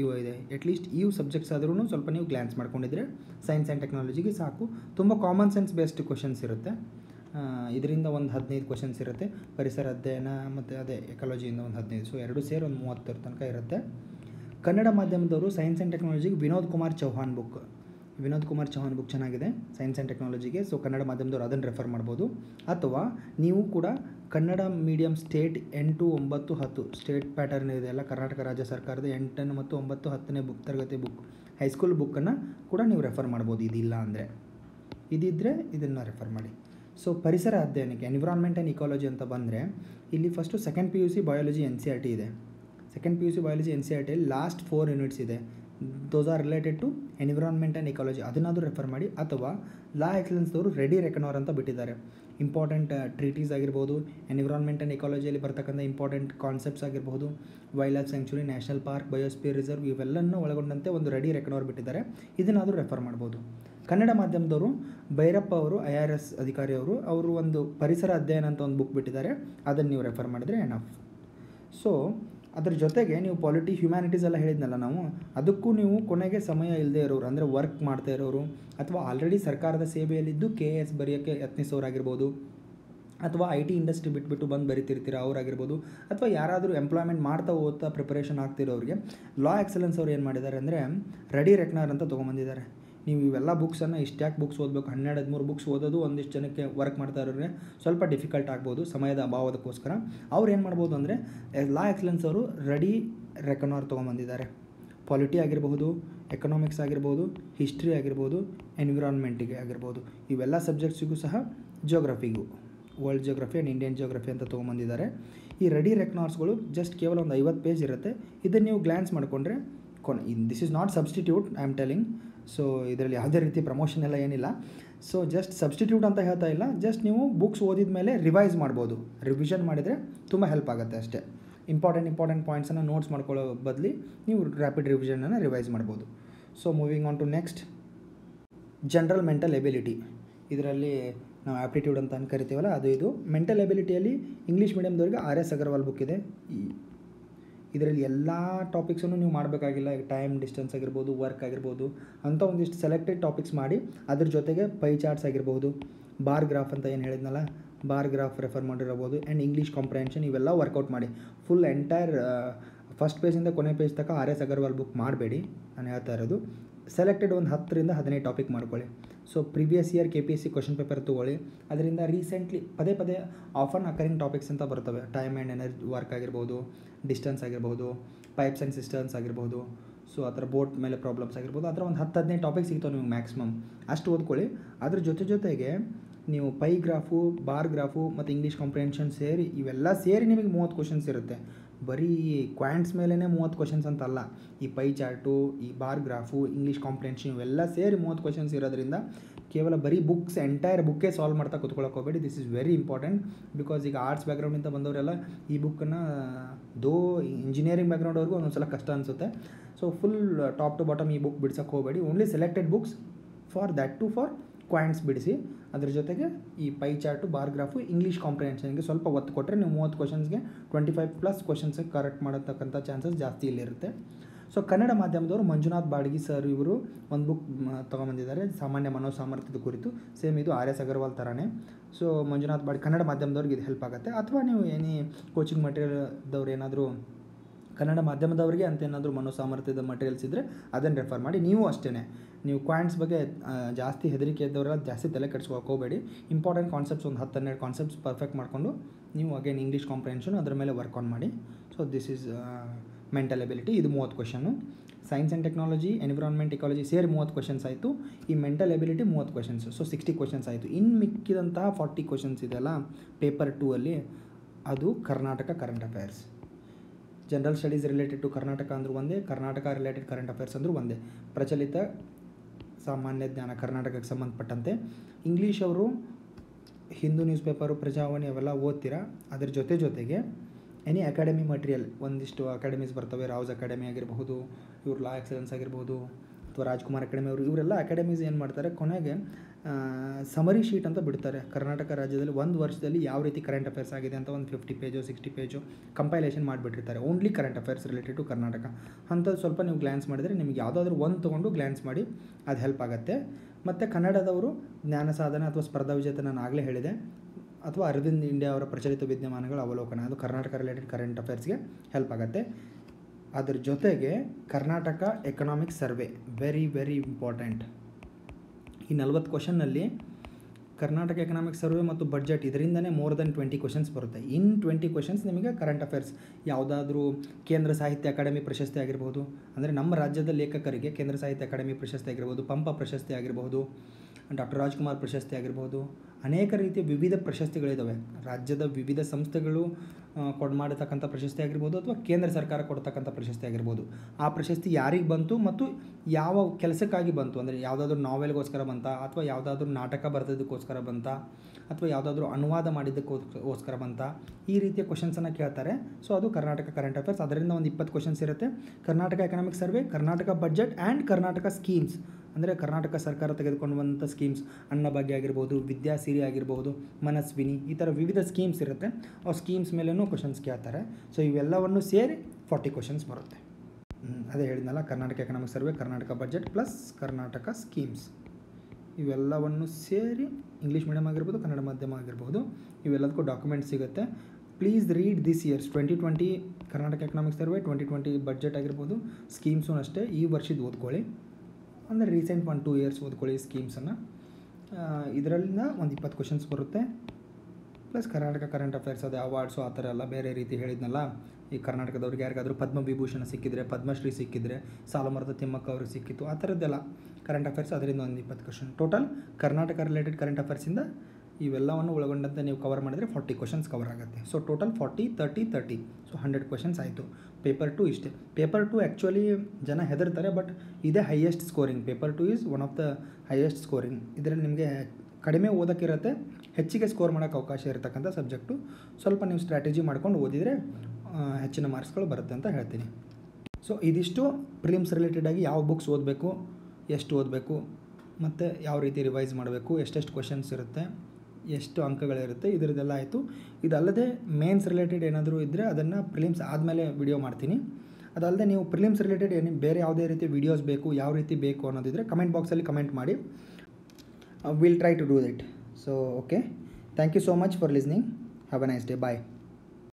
ಇವು ಇದೆ. ಅಟ್ಲೀಸ್ಟ್ ಇವು ಸಬ್ಜೆಕ್ಟ್ಸ್ ಆದ್ರೂ ಸ್ವಲ್ಪ ನೀವು ಗ್ಲ್ಯಾನ್ಸ್ ಮಾಡ್ಕೊಂಡಿದ್ರೆ ಸೈನ್ಸ್ ಆ್ಯಂಡ್ ಟೆಕ್ನಾಲಜಿಗೆ ಸಾಕು. ತುಂಬ ಕಾಮನ್ ಸೆನ್ಸ್ ಬೇಸ್ಡ್ ಕ್ವಶನ್ಸ್ ಇರುತ್ತೆ. ಇದರಿಂದ ಒಂದು ಹದಿನೈದು ಕ್ವಶನ್ಸ್ ಇರುತ್ತೆ. ಪರಿಸರ ಅಧ್ಯಯನ ಮತ್ತು ಅದೇ ಎಕಾಲಜಿಯಿಂದ ಒಂದು ಹದಿನೈದು. ಸೊ ಎರಡು ಸೇರಿ ಒಂದು ಮೂವತ್ತರ ತನಕ ಇರುತ್ತೆ. ಕನ್ನಡ ಮಾಧ್ಯಮದವರು ಸೈನ್ಸ್ ಆ್ಯಂಡ್ ಟೆಕ್ನಾಲಜಿಗೆ ವಿನೋದ್ ಕುಮಾರ್ ಚೌಹಾನ್ ಬುಕ್ ವಿನೋದ್ ಕುಮಾರ್ ಚೌಹಾನ್ ಬುಕ್ ಚೆನ್ನಾಗಿದೆ ಸೈನ್ಸ್ ಆ್ಯಂಡ್ ಟೆಕ್ನಾಲಜಿಗೆ ಸೊ ಕನ್ನಡ ಮಾಧ್ಯಮದವರು ಅದನ್ನು ರೆಫರ್ ಮಾಡ್ಬೋದು. ಅಥವಾ ನೀವು ಕೂಡ ಕನ್ನಡ ಮೀಡಿಯಂ ಸ್ಟೇಟ್ ಎಂಟು ಒಂಬತ್ತು ಹತ್ತು. ಸ್ಟೇಟ್ ಪ್ಯಾಟರ್ನ್ ಇದೆಯಲ್ಲ ಕರ್ನಾಟಕ ರಾಜ್ಯ ಸರ್ಕಾರದ ಎಂಟನ್ನು ಮತ್ತು ಒಂಬತ್ತು ಹತ್ತನೇ ಬುಕ್, ತರಗತಿ ಬುಕ್, ಹೈಸ್ಕೂಲ್ ಬುಕ್ಕನ್ನು ಕೂಡ ನೀವು ರೆಫರ್ ಮಾಡ್ಬೋದು. ಇದಿಲ್ಲ ಅಂದರೆ. ಇದಿದ್ದರೆ ಇದನ್ನು ರೆಫರ್ ಮಾಡಿ. ಸೊ ಪರಿಸರ ಅಧ್ಯಯನಕ್ಕೆ ಎನ್ವಿರಾನ್ಮೆಂಟ್ ಆ್ಯಂಡ್ ಇಕಾಲಜಿ ಅಂತ ಬಂದರೆ, ಇಲ್ಲಿ first second P U C biology N C R T ಇದೆ. Second P U C biology N C R ಟಿಯಲ್ಲಿ last four units ಇದೆ. Those are related to environment and ecology ಅದನ್ನಾದರೂ refer ಮಾಡಿ, ಅಥವಾ La ಎಕ್ಸಲೆನ್ಸ್ದವರು ready reckoner ಅಂತ ಬಿಟ್ಟಿದ್ದಾರೆ. Important treaties ಆಗಿರ್ಬೋದು environment and ಎಕಾಲಜಿಯಲ್ಲಿ ಬರ್ತಕ್ಕಂಥ ಇಂಪಾರ್ಟೆಂಟ್ ಕಾನ್ಸೆಪ್ಟ್ಸ್ ಆಗಿರ್ಬೋದು wildlife sanctuary national park biosphere reserve ಇವೆಲ್ಲನೂ ಒಳಗೊಂಡಂತೆ ಒಂದು ರೆಡಿ ರೆಕನೋರ್ ಬಿಟ್ಟಿದ್ದಾರೆ. ಇದನ್ನಾದರೂ ರೆಫರ್ ಮಾಡ್ಬೋದು. ಕನ್ನಡ ಮಾಧ್ಯಮದವರು ಭೈರಪ್ಪ ಅವರು ಐ ಆರ್ ಎಸ್ ಅಧಿಕಾರಿಯವರು ಅವರು ಒಂದು ಪರಿಸರ ಅಧ್ಯಯನ ಅಂತ ಒಂದು ಬುಕ್ ಬಿಟ್ಟಿದ್ದಾರೆ. ಅದನ್ನು ನೀವು ರೆಫರ್ ಮಾಡಿದರೆ ಎನಫ್ ಸೊ ಅದ್ರ ಜೊತೆಗೆ ನೀವು ಪಾಲಿಟಿ ಹ್ಯುಮ್ಯಾನಿಟೀಸ್ ಎಲ್ಲ ಹೇಳಿದ್ನಲ್ಲ ನಾವು, ಅದಕ್ಕೂ ನೀವು ಕೊನೆಗೆ ಸಮಯ ಇಲ್ಲದೆ ಇರೋರು, ಅಂದರೆ ವರ್ಕ್ ಮಾಡ್ತಾ ಇರೋರು, ಅಥವಾ ಆಲ್ರೆಡಿ ಸರ್ಕಾರದ ಸೇವೆಯಲ್ಲಿದ್ದು ಕೆ ಎ ಎಸ್ ಬರೆಯೋಕ್ಕೆ ಯತ್ನಿಸೋರಾಗಿರ್ಬೋದು, ಅಥವಾ ಐ ಟಿ ಇಂಡಸ್ಟ್ರಿ ಬಿಟ್ಬಿಟ್ಟು ಬಂದು ಬರಿತಿರ್ತೀರ ಅವರಾಗಿರ್ಬೋದು, ಅಥವಾ ಯಾರಾದರೂ ಎಂಪ್ಲಾಯ್ಮೆಂಟ್ ಮಾಡ್ತಾ ಓದ್ತಾ ಪ್ರಿಪರೇಷನ್ ಆಗ್ತಿರೋರಿಗೆ ಲಾ ಎಕ್ಸಲೆನ್ಸ್ ಅವ್ರು ಏನು ಮಾಡಿದ್ದಾರೆ ಅಂದರೆ ರೆಡಿ ರೆಕ್ನಾರ್ ಅಂತ ತೊಗೊಂಬಂದಿದ್ದಾರೆ. ನೀವು ಇವೆಲ್ಲ ಬುಕ್ಸನ್ನು ಇಷ್ಟ್ಯಾಕೆ ಬುಕ್ಸ್ ಓದಬೇಕು? ಹನ್ನೆರಡು, ಹದಿಮೂರು ಬುಕ್ಸ್ ಓದೋದು ಒಂದಿಷ್ಟು ಜನಕ್ಕೆ ವರ್ಕ್ ಮಾಡ್ತಾ ಇರೋರಿಗೆ ಸ್ವಲ್ಪ ಡಿಫಿಕಲ್ಟ್ ಆಗ್ಬೋದು, ಸಮಯದ ಅಭಾವದಕ್ಕೋಸ್ಕರ. ಅವ್ರು ಏನು ಮಾಡ್ಬೋದು ಅಂದರೆ ಲಾ ಎಕ್ಸಲೆನ್ಸ್ ಅವರು ರೆಡಿ ರೆಕನಾರ್ ತೊಗೊಂಬಂದಿದ್ದಾರೆ. ಪಾಲಿಟಿ ಆಗಿರಬಹುದು ಎಕನಾಮಿಕ್ಸ್ ಆಗಿರ್ಬೋದು ಹಿಸ್ಟ್ರಿ ಆಗಿರ್ಬೋದು ಎನ್ವಿರಾನ್ಮೆಂಟಿಗೆ ಆಗಿರ್ಬೋದು. ಇವೆಲ್ಲ ಸಬ್ಜೆಕ್ಟ್ಸಿಗೂ ಸಹ ಜಿಯೋಗ್ರಫಿಗೂ world geography and Indian geography ಅಂತ ತೊಗೊಂಬಂದಿದ್ದಾರೆ. ಈ ರೆಡಿ ರೆಕ್ನಾರ್ಸ್ಗಳು ಜಸ್ಟ್ ಕೇವಲ ಒಂದು ಐವತ್ತು ಪೇಜ್ ಇರುತ್ತೆ. ಇದನ್ನು ನೀವು ಗ್ಲ್ಯಾನ್ಸ್ ಮಾಡಿಕೊಂಡ್ರೆ, ಕೊನೆ this is not substitute I am telling so ಇದರಲ್ಲಿ ಯಾವುದೇ ರೀತಿ ಪ್ರಮೋಷನ್ ಎಲ್ಲ ಏನಿಲ್ಲ. ಸೊ ಜಸ್ಟ್ ಸಬ್ಸ್ಟಿಟ್ಯೂಟ್ ಅಂತ ಹೇಳ್ತಾ ಇಲ್ಲ. ಜಸ್ಟ್ ನೀವು ಬುಕ್ಸ್ ಓದಿದ ಮೇಲೆ ರಿವೈಸ್ ಮಾಡ್ಬೋದು. ರಿವಿಷನ್ ಮಾಡಿದರೆ ತುಂಬ ಹೆಲ್ಪ್ ಆಗುತ್ತೆ ಅಷ್ಟೇ. ಇಂಪಾರ್ಟೆಂಟ್ ಇಂಪಾರ್ಟೆಂಟ್ ಪಾಯಿಂಟ್ಸನ್ನು ನೋಟ್ಸ್ ಮಾಡ್ಕೊಳ್ಳೋ ಬದಲಿ ನೀವು ರ್ಯಾಪಿಡ್ ರಿವಿಷನನ್ನು ರಿವೈಸ್ ಮಾಡ್ಬೋದು. So moving on to next general mental ability ಇದರಲ್ಲಿ ನಾವು ಆ್ಯಪ್ಟಿಟ್ಯೂಡ್ ಅಂತ ಕರಿತೀವಲ್ಲ, ಅದು ಇದು. ಮೆಂಟಲ್ ಎಬಿಲಿಟಿಯಲ್ಲಿ ಇಂಗ್ಲೀಷ್ ಮೀಡಿಯಮ್ದವ್ರಿಗೆ ಆರ್ ಎಸ್ ಅಗರ್ವಾಲ್ ಬುಕ್ ಇದೆ. ಇದರಲ್ಲಿ ಎಲ್ಲ ಟಾಪಿಕ್ಸನ್ನು ನೀವು ಮಾಡಬೇಕಾಗಿಲ್ಲ. ಟೈಮ್ ಡಿಸ್ಟೆನ್ಸ್ ಆಗಿರ್ಬೋದು ವರ್ಕ್ ಆಗಿರ್ಬೋದು, ಅಂತ ಒಂದಿಷ್ಟು ಸೆಲೆಕ್ಟೆಡ್ ಟಾಪಿಕ್ಸ್ ಮಾಡಿ ಅದ್ರ ಜೊತೆಗೆ ಪೈ ಚಾರ್ಟ್ಸ್ ಆಗಿರ್ಬೋದು ಬಾರ್ ಗ್ರಾಫ್ ಅಂತ ಏನು ಹೇಳಿದ್ನಲ್ಲ? ಬಾರ್ ಗ್ರಾಫ್ ರೆಫರ್ ಮಾಡಿರ್ಬೋದು ಆ್ಯಂಡ್ ಇಂಗ್ಲೀಷ್ ಕಾಂಪ್ರಹೆನ್ಷನ್ ಇವೆಲ್ಲ ವರ್ಕೌಟ್ ಮಾಡಿ. ಫುಲ್ ಎಂಟೈರ್ ಫಸ್ಟ್ ಪೇಜಿಂದ ಕೊನೆ ಪೇಜ್ ತನಕ ಆರ್ ಎಸ್ ಅಗರ್ವಾಲ್ ಬುಕ್ ಮಾಡಬೇಡಿ. ನಾನು ಹೇಳ್ತಾ ಇರೋದು. ಸೆಲೆಕ್ಟೆಡ್ ಒಂದು ಹತ್ತರಿಂದ ಹದಿನೈದು ಟಾಪಿಕ್ ಮಾಡ್ಕೊಳ್ಳಿ. So previous year K P S C question paper ತೊಗೊಳ್ಳಿ. ಅದರಿಂದ ರೀಸೆಂಟ್ಲಿ ಪದೇ ಪದೇ ಆಫನ್ ಅಕರಿಂಗ್ ಟಾಪಿಕ್ಸ್ ಅಂತ ಬರ್ತವೆ. ಟೈಮ್ ಆ್ಯಂಡ್ ಎನರ್ಜಿ ವರ್ಕ್ ಆಗಿರ್ಬೋದು ಡಿಸ್ಟೆನ್ಸ್ ಆಗಿರ್ಬೋದು ಪೈಪ್ಸ್ ಆ್ಯಂಡ್ ಸಿಸ್ಟಮ್ಸ್ ಆಗಿರ್ಬೋದು. ಸೊ ಆ ಥರ ಬೋಟ್ ಮೇಲೆ ಪ್ರಾಬ್ಲಮ್ಸ್ ಆಗಿರ್ಬೋದು. ಆ ಥರ ಒಂದು ಹತ್ತು, ಹದಿನೈದು ಟಾಪಿಕ್ ಸಿಗ್ತಾವೆ ನಿಮಗೆ ಮ್ಯಾಕ್ಸಿಮಮ್ ಅಷ್ಟು ಓದ್ಕೊಳ್ಳಿ. ಅದ್ರ ಜೊತೆ ಜೊತೆಗೆ ನೀವು ಪೈ ಗ್ರಾಫು, ಬಾರ್ ಗ್ರಾಫು ಮತ್ತು ಇಂಗ್ಲೀಷ್ ಕಾಂಪ್ರಿಹೆನ್ಷನ್ ಸೇರಿ ಇವೆಲ್ಲ ಸೇರಿ ನಿಮಗೆ ಮೂವತ್ತು ಕ್ವಶನ್ಸ್ ಇರುತ್ತೆ. ಬರೀ ಕ್ವಾಂಟ್ಸ್ ಮೇಲೇ ಮೂವತ್ತು ಕ್ವಶನ್ಸ್ ಅಂತ ಅಲ್ಲ ಈ ಪೈ ಚಾರ್ಟು ಈ ಬಾರ್ ಗ್ರಾಫು ಇಂಗ್ಲೀಷ್ ಕಾಂಪ್ರೆನ್ಷನ್ ಇವೆಲ್ಲ ಸೇರಿ ಮೂವತ್ತು ಕ್ವಶನ್ಸ್ ಇರೋದ್ರಿಂದ ಕೇವಲ ಬರೀ ಬುಕ್ಸ್ ಎಂಟೈರ್ ಬುಕ್ಕೇ ಸಾಲ್ವ್ ಮಾಡ್ತಾ ಕುತ್ಕೊಳ್ಳೋಕೆ ಹೋಗಬೇಡಿ. This is very important because ಈಗ ಆರ್ಟ್ಸ್ ಬ್ಯಾಕ್ಗ್ರೌಂಡಿಂದ ಬಂದವರೆಲ್ಲ ಈ ಬುಕ್ಕನ್ನು ದೋ ಇಂಜಿನಿಯರಿಂಗ್ ಬ್ಯಾಕ್ಗ್ರೌಂಡ್ವರೆಗೂ ಒಂದೊಂದು ಸಲ ಕಷ್ಟ ಅನಿಸುತ್ತೆ. So full top to bottom ಈ ಬುಕ್ ಬಿಡ್ಸೋಕ್ಕೆ ಹೋಗಬೇಡಿ. Only selected books for that to for quants ಬಿಡಿಸಿ. ಅದ್ರ ಜೊತೆಗೆ ಈ pie chart bar graph English ಕಾಂಪ್ರಿಹೆನ್ಷನ್ಗೆ ಸ್ವಲ್ಪ ಒತ್ತು ಕೊಟ್ಟರೆ ನೀವು ಮೂವತ್ತು ಕ್ವಶನ್ಸ್ಗೆ twenty five plus questions correct ಮಾಡತಕ್ಕಂಥ ಚಾನ್ಸಸ್ ಜಾಸ್ತಿ ಇಲ್ಲಿರುತ್ತೆ. ಸೊ ಕನ್ನಡ ಮಾಧ್ಯಮದವರು ಮಂಜುನಾಥ್ ಬಾಡ್ಗಿ ಸರ್ ಇವರು ಒಂದು ಬುಕ್ ತೊಗೊಂಬಂದಿದ್ದಾರೆ. ಸಾಮಾನ್ಯ ಮನೋಸಾಮರ್ಥ್ಯದ ಕುರಿತು. ಸೇಮ್ ಇದು ಆರ್ ಎಸ್ ಅಗರ್ವಾಲ್ ಥರನೇ ಸೊ ಮಂಜುನಾಥ್ ಬಾಡಿ ಕನ್ನಡ ಮಾಧ್ಯಮದವ್ರಿಗೆ ಇದು ಹೆಲ್ಪ್ ಆಗುತ್ತೆ. ಅಥವಾ ನೀವು ಏನೇ ಕೋಚಿಂಗ್ ಮಟೀರಿಯಲ್ದವ್ರು ಏನಾದರೂ ಕನ್ನಡ ಮಾಧ್ಯಮದವರಿಗೆ ಅಂತ ಏನಾದರೂ ಮನೋಸಾಮರ್ಥ್ಯದ ಮಟೀರಿಯಲ್ಸ್ ಇದ್ದರೆ ಅದನ್ನು ರೆಫರ್ ಮಾಡಿ. ನೀವು ಅಷ್ಟೇ ನೀವು ಕ್ವಾಂಟ್ಸ್ ಬಗ್ಗೆ ಜಾಸ್ತಿ ಹೆದರಿಕೆ ಇದ್ದವರೆಲ್ಲ ಜಾಸ್ತಿ ತಲೆ ಕೆಡ್ಸ್ಕೊಳಕ್ಕೆ ಇಂಪಾರ್ಟೆಂಟ್ ಕಾನ್ಸೆಪ್ಟ್ಸ್ ಒಂದು ಹತ್ತು ಹನ್ನೆರಡು ಕಾನ್ಸೆಪ್ಟ್ಸ್ ಪರ್ಫೆಕ್ಟ್ ಮಾಡಿಕೊಂಡು ನೀವು ಅಗೇನ್ ಇಂಗ್ಲೀಷ್ ಕಾಂಪ್ರೆನ್ಷನ್ ಅದರ ಮೇಲೆ ವರ್ಕ್ ಆನ್ ಮಾಡಿ. So this is mental ability ಇದು ಮೂವತ್ತು question science and technology environment ecology ಸೇರಿ ಮೂವತ್ತು ಕ್ವಶನ್ಸ್ ಆಯಿತು. ಈ ಮೆಂಟಲ್ ಎಬಿಲಿಟಿ ಮೂವತ್ತು ಕ್ವಶನ್ಸ್ ಸೊ ಸಿಕ್ಸ್ಟಿ ಕ್ವಶನ್ಸ್ ಆಯಿತು. ಇನ್ನು ಮಿಕ್ಕಿದಂತಹ ಫಾರ್ಟಿ ಕ್ವಶನ್ಸ್ ಇದೆಯಲ್ಲ ಪೇಪರ್ ಟೂ ಅಲ್ಲಿ, ಅದು Karnataka current affairs general studies related to Karnataka ಅಂದರೂ ಒಂದೇ, ಕರ್ನಾಟಕ ರಿಲೇಟೆಡ್ ಕರೆಂಟ್ ಅಫೇರ್ಸ್ ಅಂದರೂ ಒಂದೇ. ಪ್ರಚಲಿತ ಸಾಮಾನ್ಯ ಜ್ಞಾನ ಕರ್ನಾಟಕಕ್ಕೆ ಸಂಬಂಧಪಟ್ಟಂತೆ ಇಂಗ್ಲೀಷ್ ಅವರು ಹಿಂದೂ ನ್ಯೂಸ್ ಪೇಪರು ಪ್ರಜಾವಾಣಿ ಅವೆಲ್ಲ ಓದ್ತೀರಾ? ಅದ್ರ ಜೊತೆ ಜೊತೆಗೆ ಎನಿ ಅಕಾಡೆಮಿ ಮಟೀರಿಯಲ್ ಒಂದಿಷ್ಟು ಅಕಾಡೆಮೀಸ್ ಬರ್ತವೆ. ರಾವ್ಸ್ ಅಕಾಡೆಮಿ ಆಗಿರಬಹುದು, ಇವ್ರು ಲಾ ಎಕ್ಸಲೆನ್ಸ್ ಆಗಿರ್ಬೋದು ಅಥವಾ ರಾಜ್ಕುಮಾರ್ ಅಕಾಡೆಮಿ ಅವರು, ಇವರೆಲ್ಲ ಅಕಾಡೆಮೀಸ್ ಏನು ಮಾಡ್ತಾರೆ? ಕೊನೆಗೆ ಸಮರಿ ಶೀಟ್ ಅಂತ ಬಿಡ್ತಾರೆ. ಕರ್ನಾಟಕ ರಾಜ್ಯದಲ್ಲಿ ಒಂದು ವರ್ಷದಲ್ಲಿ ಯಾವ ರೀತಿ ಕರೆಂಟ್ ಅಫೇರ್ಸ್ ಆಗಿದೆ ಅಂತ ಒಂದು fifty page sixty page compilation ಮಾಡಿಬಿಟ್ಟಿರ್ತಾರೆ. Only current affairs related to Karnataka. ಅಂಥದ್ದು ಸ್ವಲ್ಪ ನೀವು ಗ್ಲ್ಯಾನ್ಸ್ ಮಾಡಿದರೆ ನಿಮಗೆ ಯಾವುದಾದ್ರೂ ಒಂದು ತೊಗೊಂಡು ಗ್ಲ್ಯಾನ್ಸ್ ಮಾಡಿ ಅದು ಹೆಲ್ಪ್ ಆಗುತ್ತೆ. ಮತ್ತು ಕನ್ನಡದವರು ಜ್ಞಾನ ಸಾಧನ ಅಥವಾ ಸ್ಪರ್ಧಾ ವಿಜೇತ ಆಗಲೇ ಹೇಳಿದೆ. ಅಥವಾ ಅರವಿಂದ್ ಇಂಡಿಯಾ ಅವರ ಪ್ರಚಲಿತ ವಿದ್ಯಮಾನಗಳ ಅವಲೋಕನ, ಅದು ಕರ್ನಾಟಕ ರಿಲೇಟೆಡ್ ಕರೆಂಟ್ ಅಫೇರ್ಸ್ಗೆ ಹೆಲ್ಪ್ ಆಗುತ್ತೆ. ಅದ್ರ ಜೊತೆಗೆ Karnataka economic survey very very important ಈ ನಲ್ವತ್ತು ಕ್ವಶನ್ನಲ್ಲಿ ಕರ್ನಾಟಕ ಎಕನಾಮಿಕ್ ಸರ್ವೆ ಮತ್ತು ಬಜೆಟ್ ಇದರಿಂದನೇ ಮೋರ್ ದೆನ್ ಟ್ವೆಂಟಿ ಕ್ವಶನ್ಸ್ ಬರುತ್ತೆ. ಇನ್ ಟ್ವೆಂಟಿ ಕ್ವಶನ್ಸ್ ನಿಮಗೆ ಕರೆಂಟ್ ಅಫೇರ್ಸ್ ಯಾವುದಾದ್ರೂ ಕೇಂದ್ರ ಸಾಹಿತ್ಯ ಅಕಾಡೆಮಿ ಪ್ರಶಸ್ತಿ ಆಗಿರ್ಬೋದು, ಅಂದರೆ ನಮ್ಮ ರಾಜ್ಯದ ಲೇಖಕರಿಗೆ ಕೇಂದ್ರ ಸಾಹಿತ್ಯ ಅಕಾಡೆಮಿ ಪ್ರಶಸ್ತಿ ಆಗಿರ್ಬೋದು, ಪಂಪ ಪ್ರಶಸ್ತಿ ಆಗಿರ್ಬೋದು, ಡಾಕ್ಟರ್ ರಾಜ್ಕುಮಾರ್ ಪ್ರಶಸ್ತಿ ಆಗಿರ್ಬೋದು ಅನೇಕ ರೀತಿಯ ವಿವಿಧ ಪ್ರಶಸ್ತಿಗಳಿದ್ದಾವೆ ರಾಜ್ಯದ ವಿವಿಧ ಸಂಸ್ಥೆಗಳು ಕೊಡ್ ಮಾಡತಕ್ಕಂಥ ಪ್ರಶಸ್ತಿ ಆಗಿರ್ಬೋದು ಅಥವಾ ಕೇಂದ್ರ ಸರ್ಕಾರ ಕೊಡ್ತಕ್ಕಂಥ ಪ್ರಶಸ್ತಿ ಆಗಿರ್ಬೋದು. ಆ ಪ್ರಶಸ್ತಿ ಯಾರಿಗೆ ಬಂತು ಮತ್ತು ಯಾವ ಕೆಲಸಕ್ಕಾಗಿ ಬಂತು? ಅಂದರೆ ಯಾವುದಾದ್ರೂ ನಾವೆಲ್ಗೋಸ್ಕರ ಬಂತ? ಅಥವಾ ಯಾವುದಾದ್ರೂ ನಾಟಕ ಬರೆದಿದ್ದಕ್ಕೋಸ್ಕರ ಬಂತ? ಅಥವಾ ಯಾವುದಾದ್ರೂ ಅನುವಾದ ಮಾಡಿದ್ದಕ್ಕೋಸ್ಕರ ಬಂತ? ಈ ರೀತಿಯ ಕ್ವಶನ್ಸನ್ನು ಕೇಳ್ತಾರೆ. ಸೊ ಅದು ಕರ್ನಾಟಕ ಕರೆಂಟ್ ಅಫೇರ್ಸ್ ಅದರಿಂದ ಒಂದು ಇಪ್ಪತ್ತು ಕ್ವಶನ್ಸ್ ಇರುತ್ತೆ. Karnataka economic survey Karnataka budget and Karnataka schemes ಅಂದರೆ ಕರ್ನಾಟಕ ಸರ್ಕಾರ ತೆಗೆದುಕೊಂಡು ಬಂದಂಥ ಸ್ಕೀಮ್ಸ್, ಅನ್ನಭಾಗ್ಯ ಆಗಿರ್ಬೋದು ವಿದ್ಯಾಸಿರಿ ಆಗಿರ್ಬೋದು, ಮನಸ್ವಿನಿ ಈ ಥರ ವಿವಿಧ ಸ್ಕೀಮ್ಸ್ ಇರುತ್ತೆ. ಆ ಸ್ಕೀಮ್ಸ್ ಮೇಲೂ ಕ್ವಶನ್ಸ್ ಕೇಳ್ತಾರೆ. ಸೊ ಇವೆಲ್ಲವನ್ನು ಸೇರಿ ಫಾರ್ಟಿ ಕ್ವಶನ್ಸ್ ಬರುತ್ತೆ. ಅದೇ ಹೇಳಿದ್ನಲ್ಲ, Karnataka economic survey Karnataka budget plus Karnataka schemes ಇವೆಲ್ಲವನ್ನು ಸೇರಿ ಇಂಗ್ಲೀಷ್ ಮೀಡಿಯಮ್ ಆಗಿರ್ಬೋದು, ಕನ್ನಡ ಮಾಧ್ಯಮ ಆಗಿರ್ಬೋದು, ಇವೆಲ್ಲದಕ್ಕೂ ಡಾಕ್ಯುಮೆಂಟ್ ಸಿಗುತ್ತೆ. Please read this years twenty twenty Karnataka economic survey twenty twenty budget ಆಗಿರ್ಬೋದು ಸ್ಕೀಮ್ಸು ಅಷ್ಟೇ ಈ ವರ್ಷದ ಓದ್ಕೊಳ್ಳಿ. ಅಂದರೆ ರೀಸೆಂಟ್ ಒನ್ ಟೂ ಇಯರ್ಸ್ ಓದ್ಕೊಳ್ಳಿ ಸ್ಕೀಮ್ಸನ್ನು ಇದರಲ್ಲಿಂದ ಒಂದು ಇಪ್ಪತ್ತು ಕ್ವಶನ್ಸ್ ಬರುತ್ತೆ. ಪ್ಲಸ್ ಕರ್ನಾಟಕ ಕರೆಂಟ್ ಅಫೇರ್ಸ್ ಅದೇ ಅವಾರ್ಡ್ಸು ಆ ಥರ ಎಲ್ಲ ಬೇರೆ ರೀತಿ ಹೇಳಿದ್ನಲ್ಲ. ಈ ಕರ್ನಾಟಕದವ್ರಿಗೆ ಯಾರಿಗಾದರೂ ಪದ್ಮವಿಭೂಷಣ ಸಿಕ್ಕಿದ್ರೆ, ಪದ್ಮಶ್ರೀ ಸಿಕ್ಕಿದ್ರೆ, ಸಾಲಮರದ ತಿಮ್ಮಕ್ಕ ಅವ್ರಿಗೆ ಸಿಕ್ಕಿತ್ತು, ಆ ಥರದ್ದೆಲ್ಲ ಕರೆಂಟ್ ಅಫೇರ್ಸ್ ಅದರಿಂದ ಒಂದು ಇಪ್ಪತ್ತು question total Karnataka related current ಅಫೇರ್ಸಿಂದ ಇವೆಲ್ಲವನ್ನು ಒಳಗೊಂಡಂತೆ ನೀವು ಕವರ್ ಮಾಡಿದರೆ ಫಾರ್ಟಿ ಕ್ವಶನ್ಸ್ ಕವರ್ ಆಗುತ್ತೆ. So total forty thirty thirty so hundred questions ಆಯಿತು. ಪೇಪರ್ ಟು ಇಷ್ಟೇ. ಪೇಪರ್ ಟು ಆ್ಯಕ್ಚುಲಿ ಜನ ಹೆದರ್ತಾರೆ ಬಟ್ ಇದೇ highest scoring paper two is one of the highest scoring ಇದರಲ್ಲಿ ನಿಮಗೆ ಕಡಿಮೆ ಓದೋಕ್ಕಿರುತ್ತೆ ಹೆಚ್ಚಿಗೆ ಸ್ಕೋರ್ ಮಾಡೋಕೆ ಅವಕಾಶ ಇರತಕ್ಕಂಥ ಸಬ್ಜೆಕ್ಟು ಸ್ವಲ್ಪ ನೀವು ಸ್ಟ್ರಾಟಜಿ ಮಾಡ್ಕೊಂಡು ಓದಿದರೆ ಹೆಚ್ಚಿನ ಮಾರ್ಕ್ಸ್ಗಳು ಬರುತ್ತೆ ಅಂತ ಹೇಳ್ತೀನಿ. ಸೊ ಇದಿಷ್ಟು ಪ್ರಿಲಿಮ್ಸ್ ರಿಲೇಟೆಡಾಗಿ ಯಾವ ಬುಕ್ಸ್ ಓದಬೇಕು, ಎಷ್ಟು ಓದಬೇಕು, ಮತ್ತು ಯಾವ ರೀತಿ ರಿವೈಸ್ ಮಾಡಬೇಕು, ಎಷ್ಟೆಷ್ಟು ಕ್ವಶನ್ಸ್ ಇರುತ್ತೆ. ಎಷ್ಟು ಅಂಕಗಳಿರುತ್ತೆ ಇದರದ್ದೆಲ್ಲ ಆಯಿತು. ಇದಲ್ಲದೆ ಮೇನ್ಸ್ ರಿಲೇಟೆಡ್ ಏನಾದರೂ ಇದ್ದರೆ ಅದನ್ನು ಪ್ರಿಲಿಮ್ಸ್ ಆದಮೇಲೆ ವಿಡಿಯೋ ಮಾಡ್ತೀನಿ. ಅದಲ್ಲದೆ ನೀವು ಪ್ರಿಲಿಮ್ಸ್ ರಿಲೇಟೆಡ್ ಏನು ಬೇರೆ ಯಾವುದೇ ರೀತಿ ವೀಡಿಯೋಸ್ ಬೇಕು, ಯಾವ ರೀತಿ ಬೇಕು ಅನ್ನೋದಿದ್ರೆ ಕಮೆಂಟ್ ಬಾಕ್ಸಲ್ಲಿ ಕಮೆಂಟ್ ಮಾಡಿ. Will try to do it so okay thank you so much for listening have a nice day bye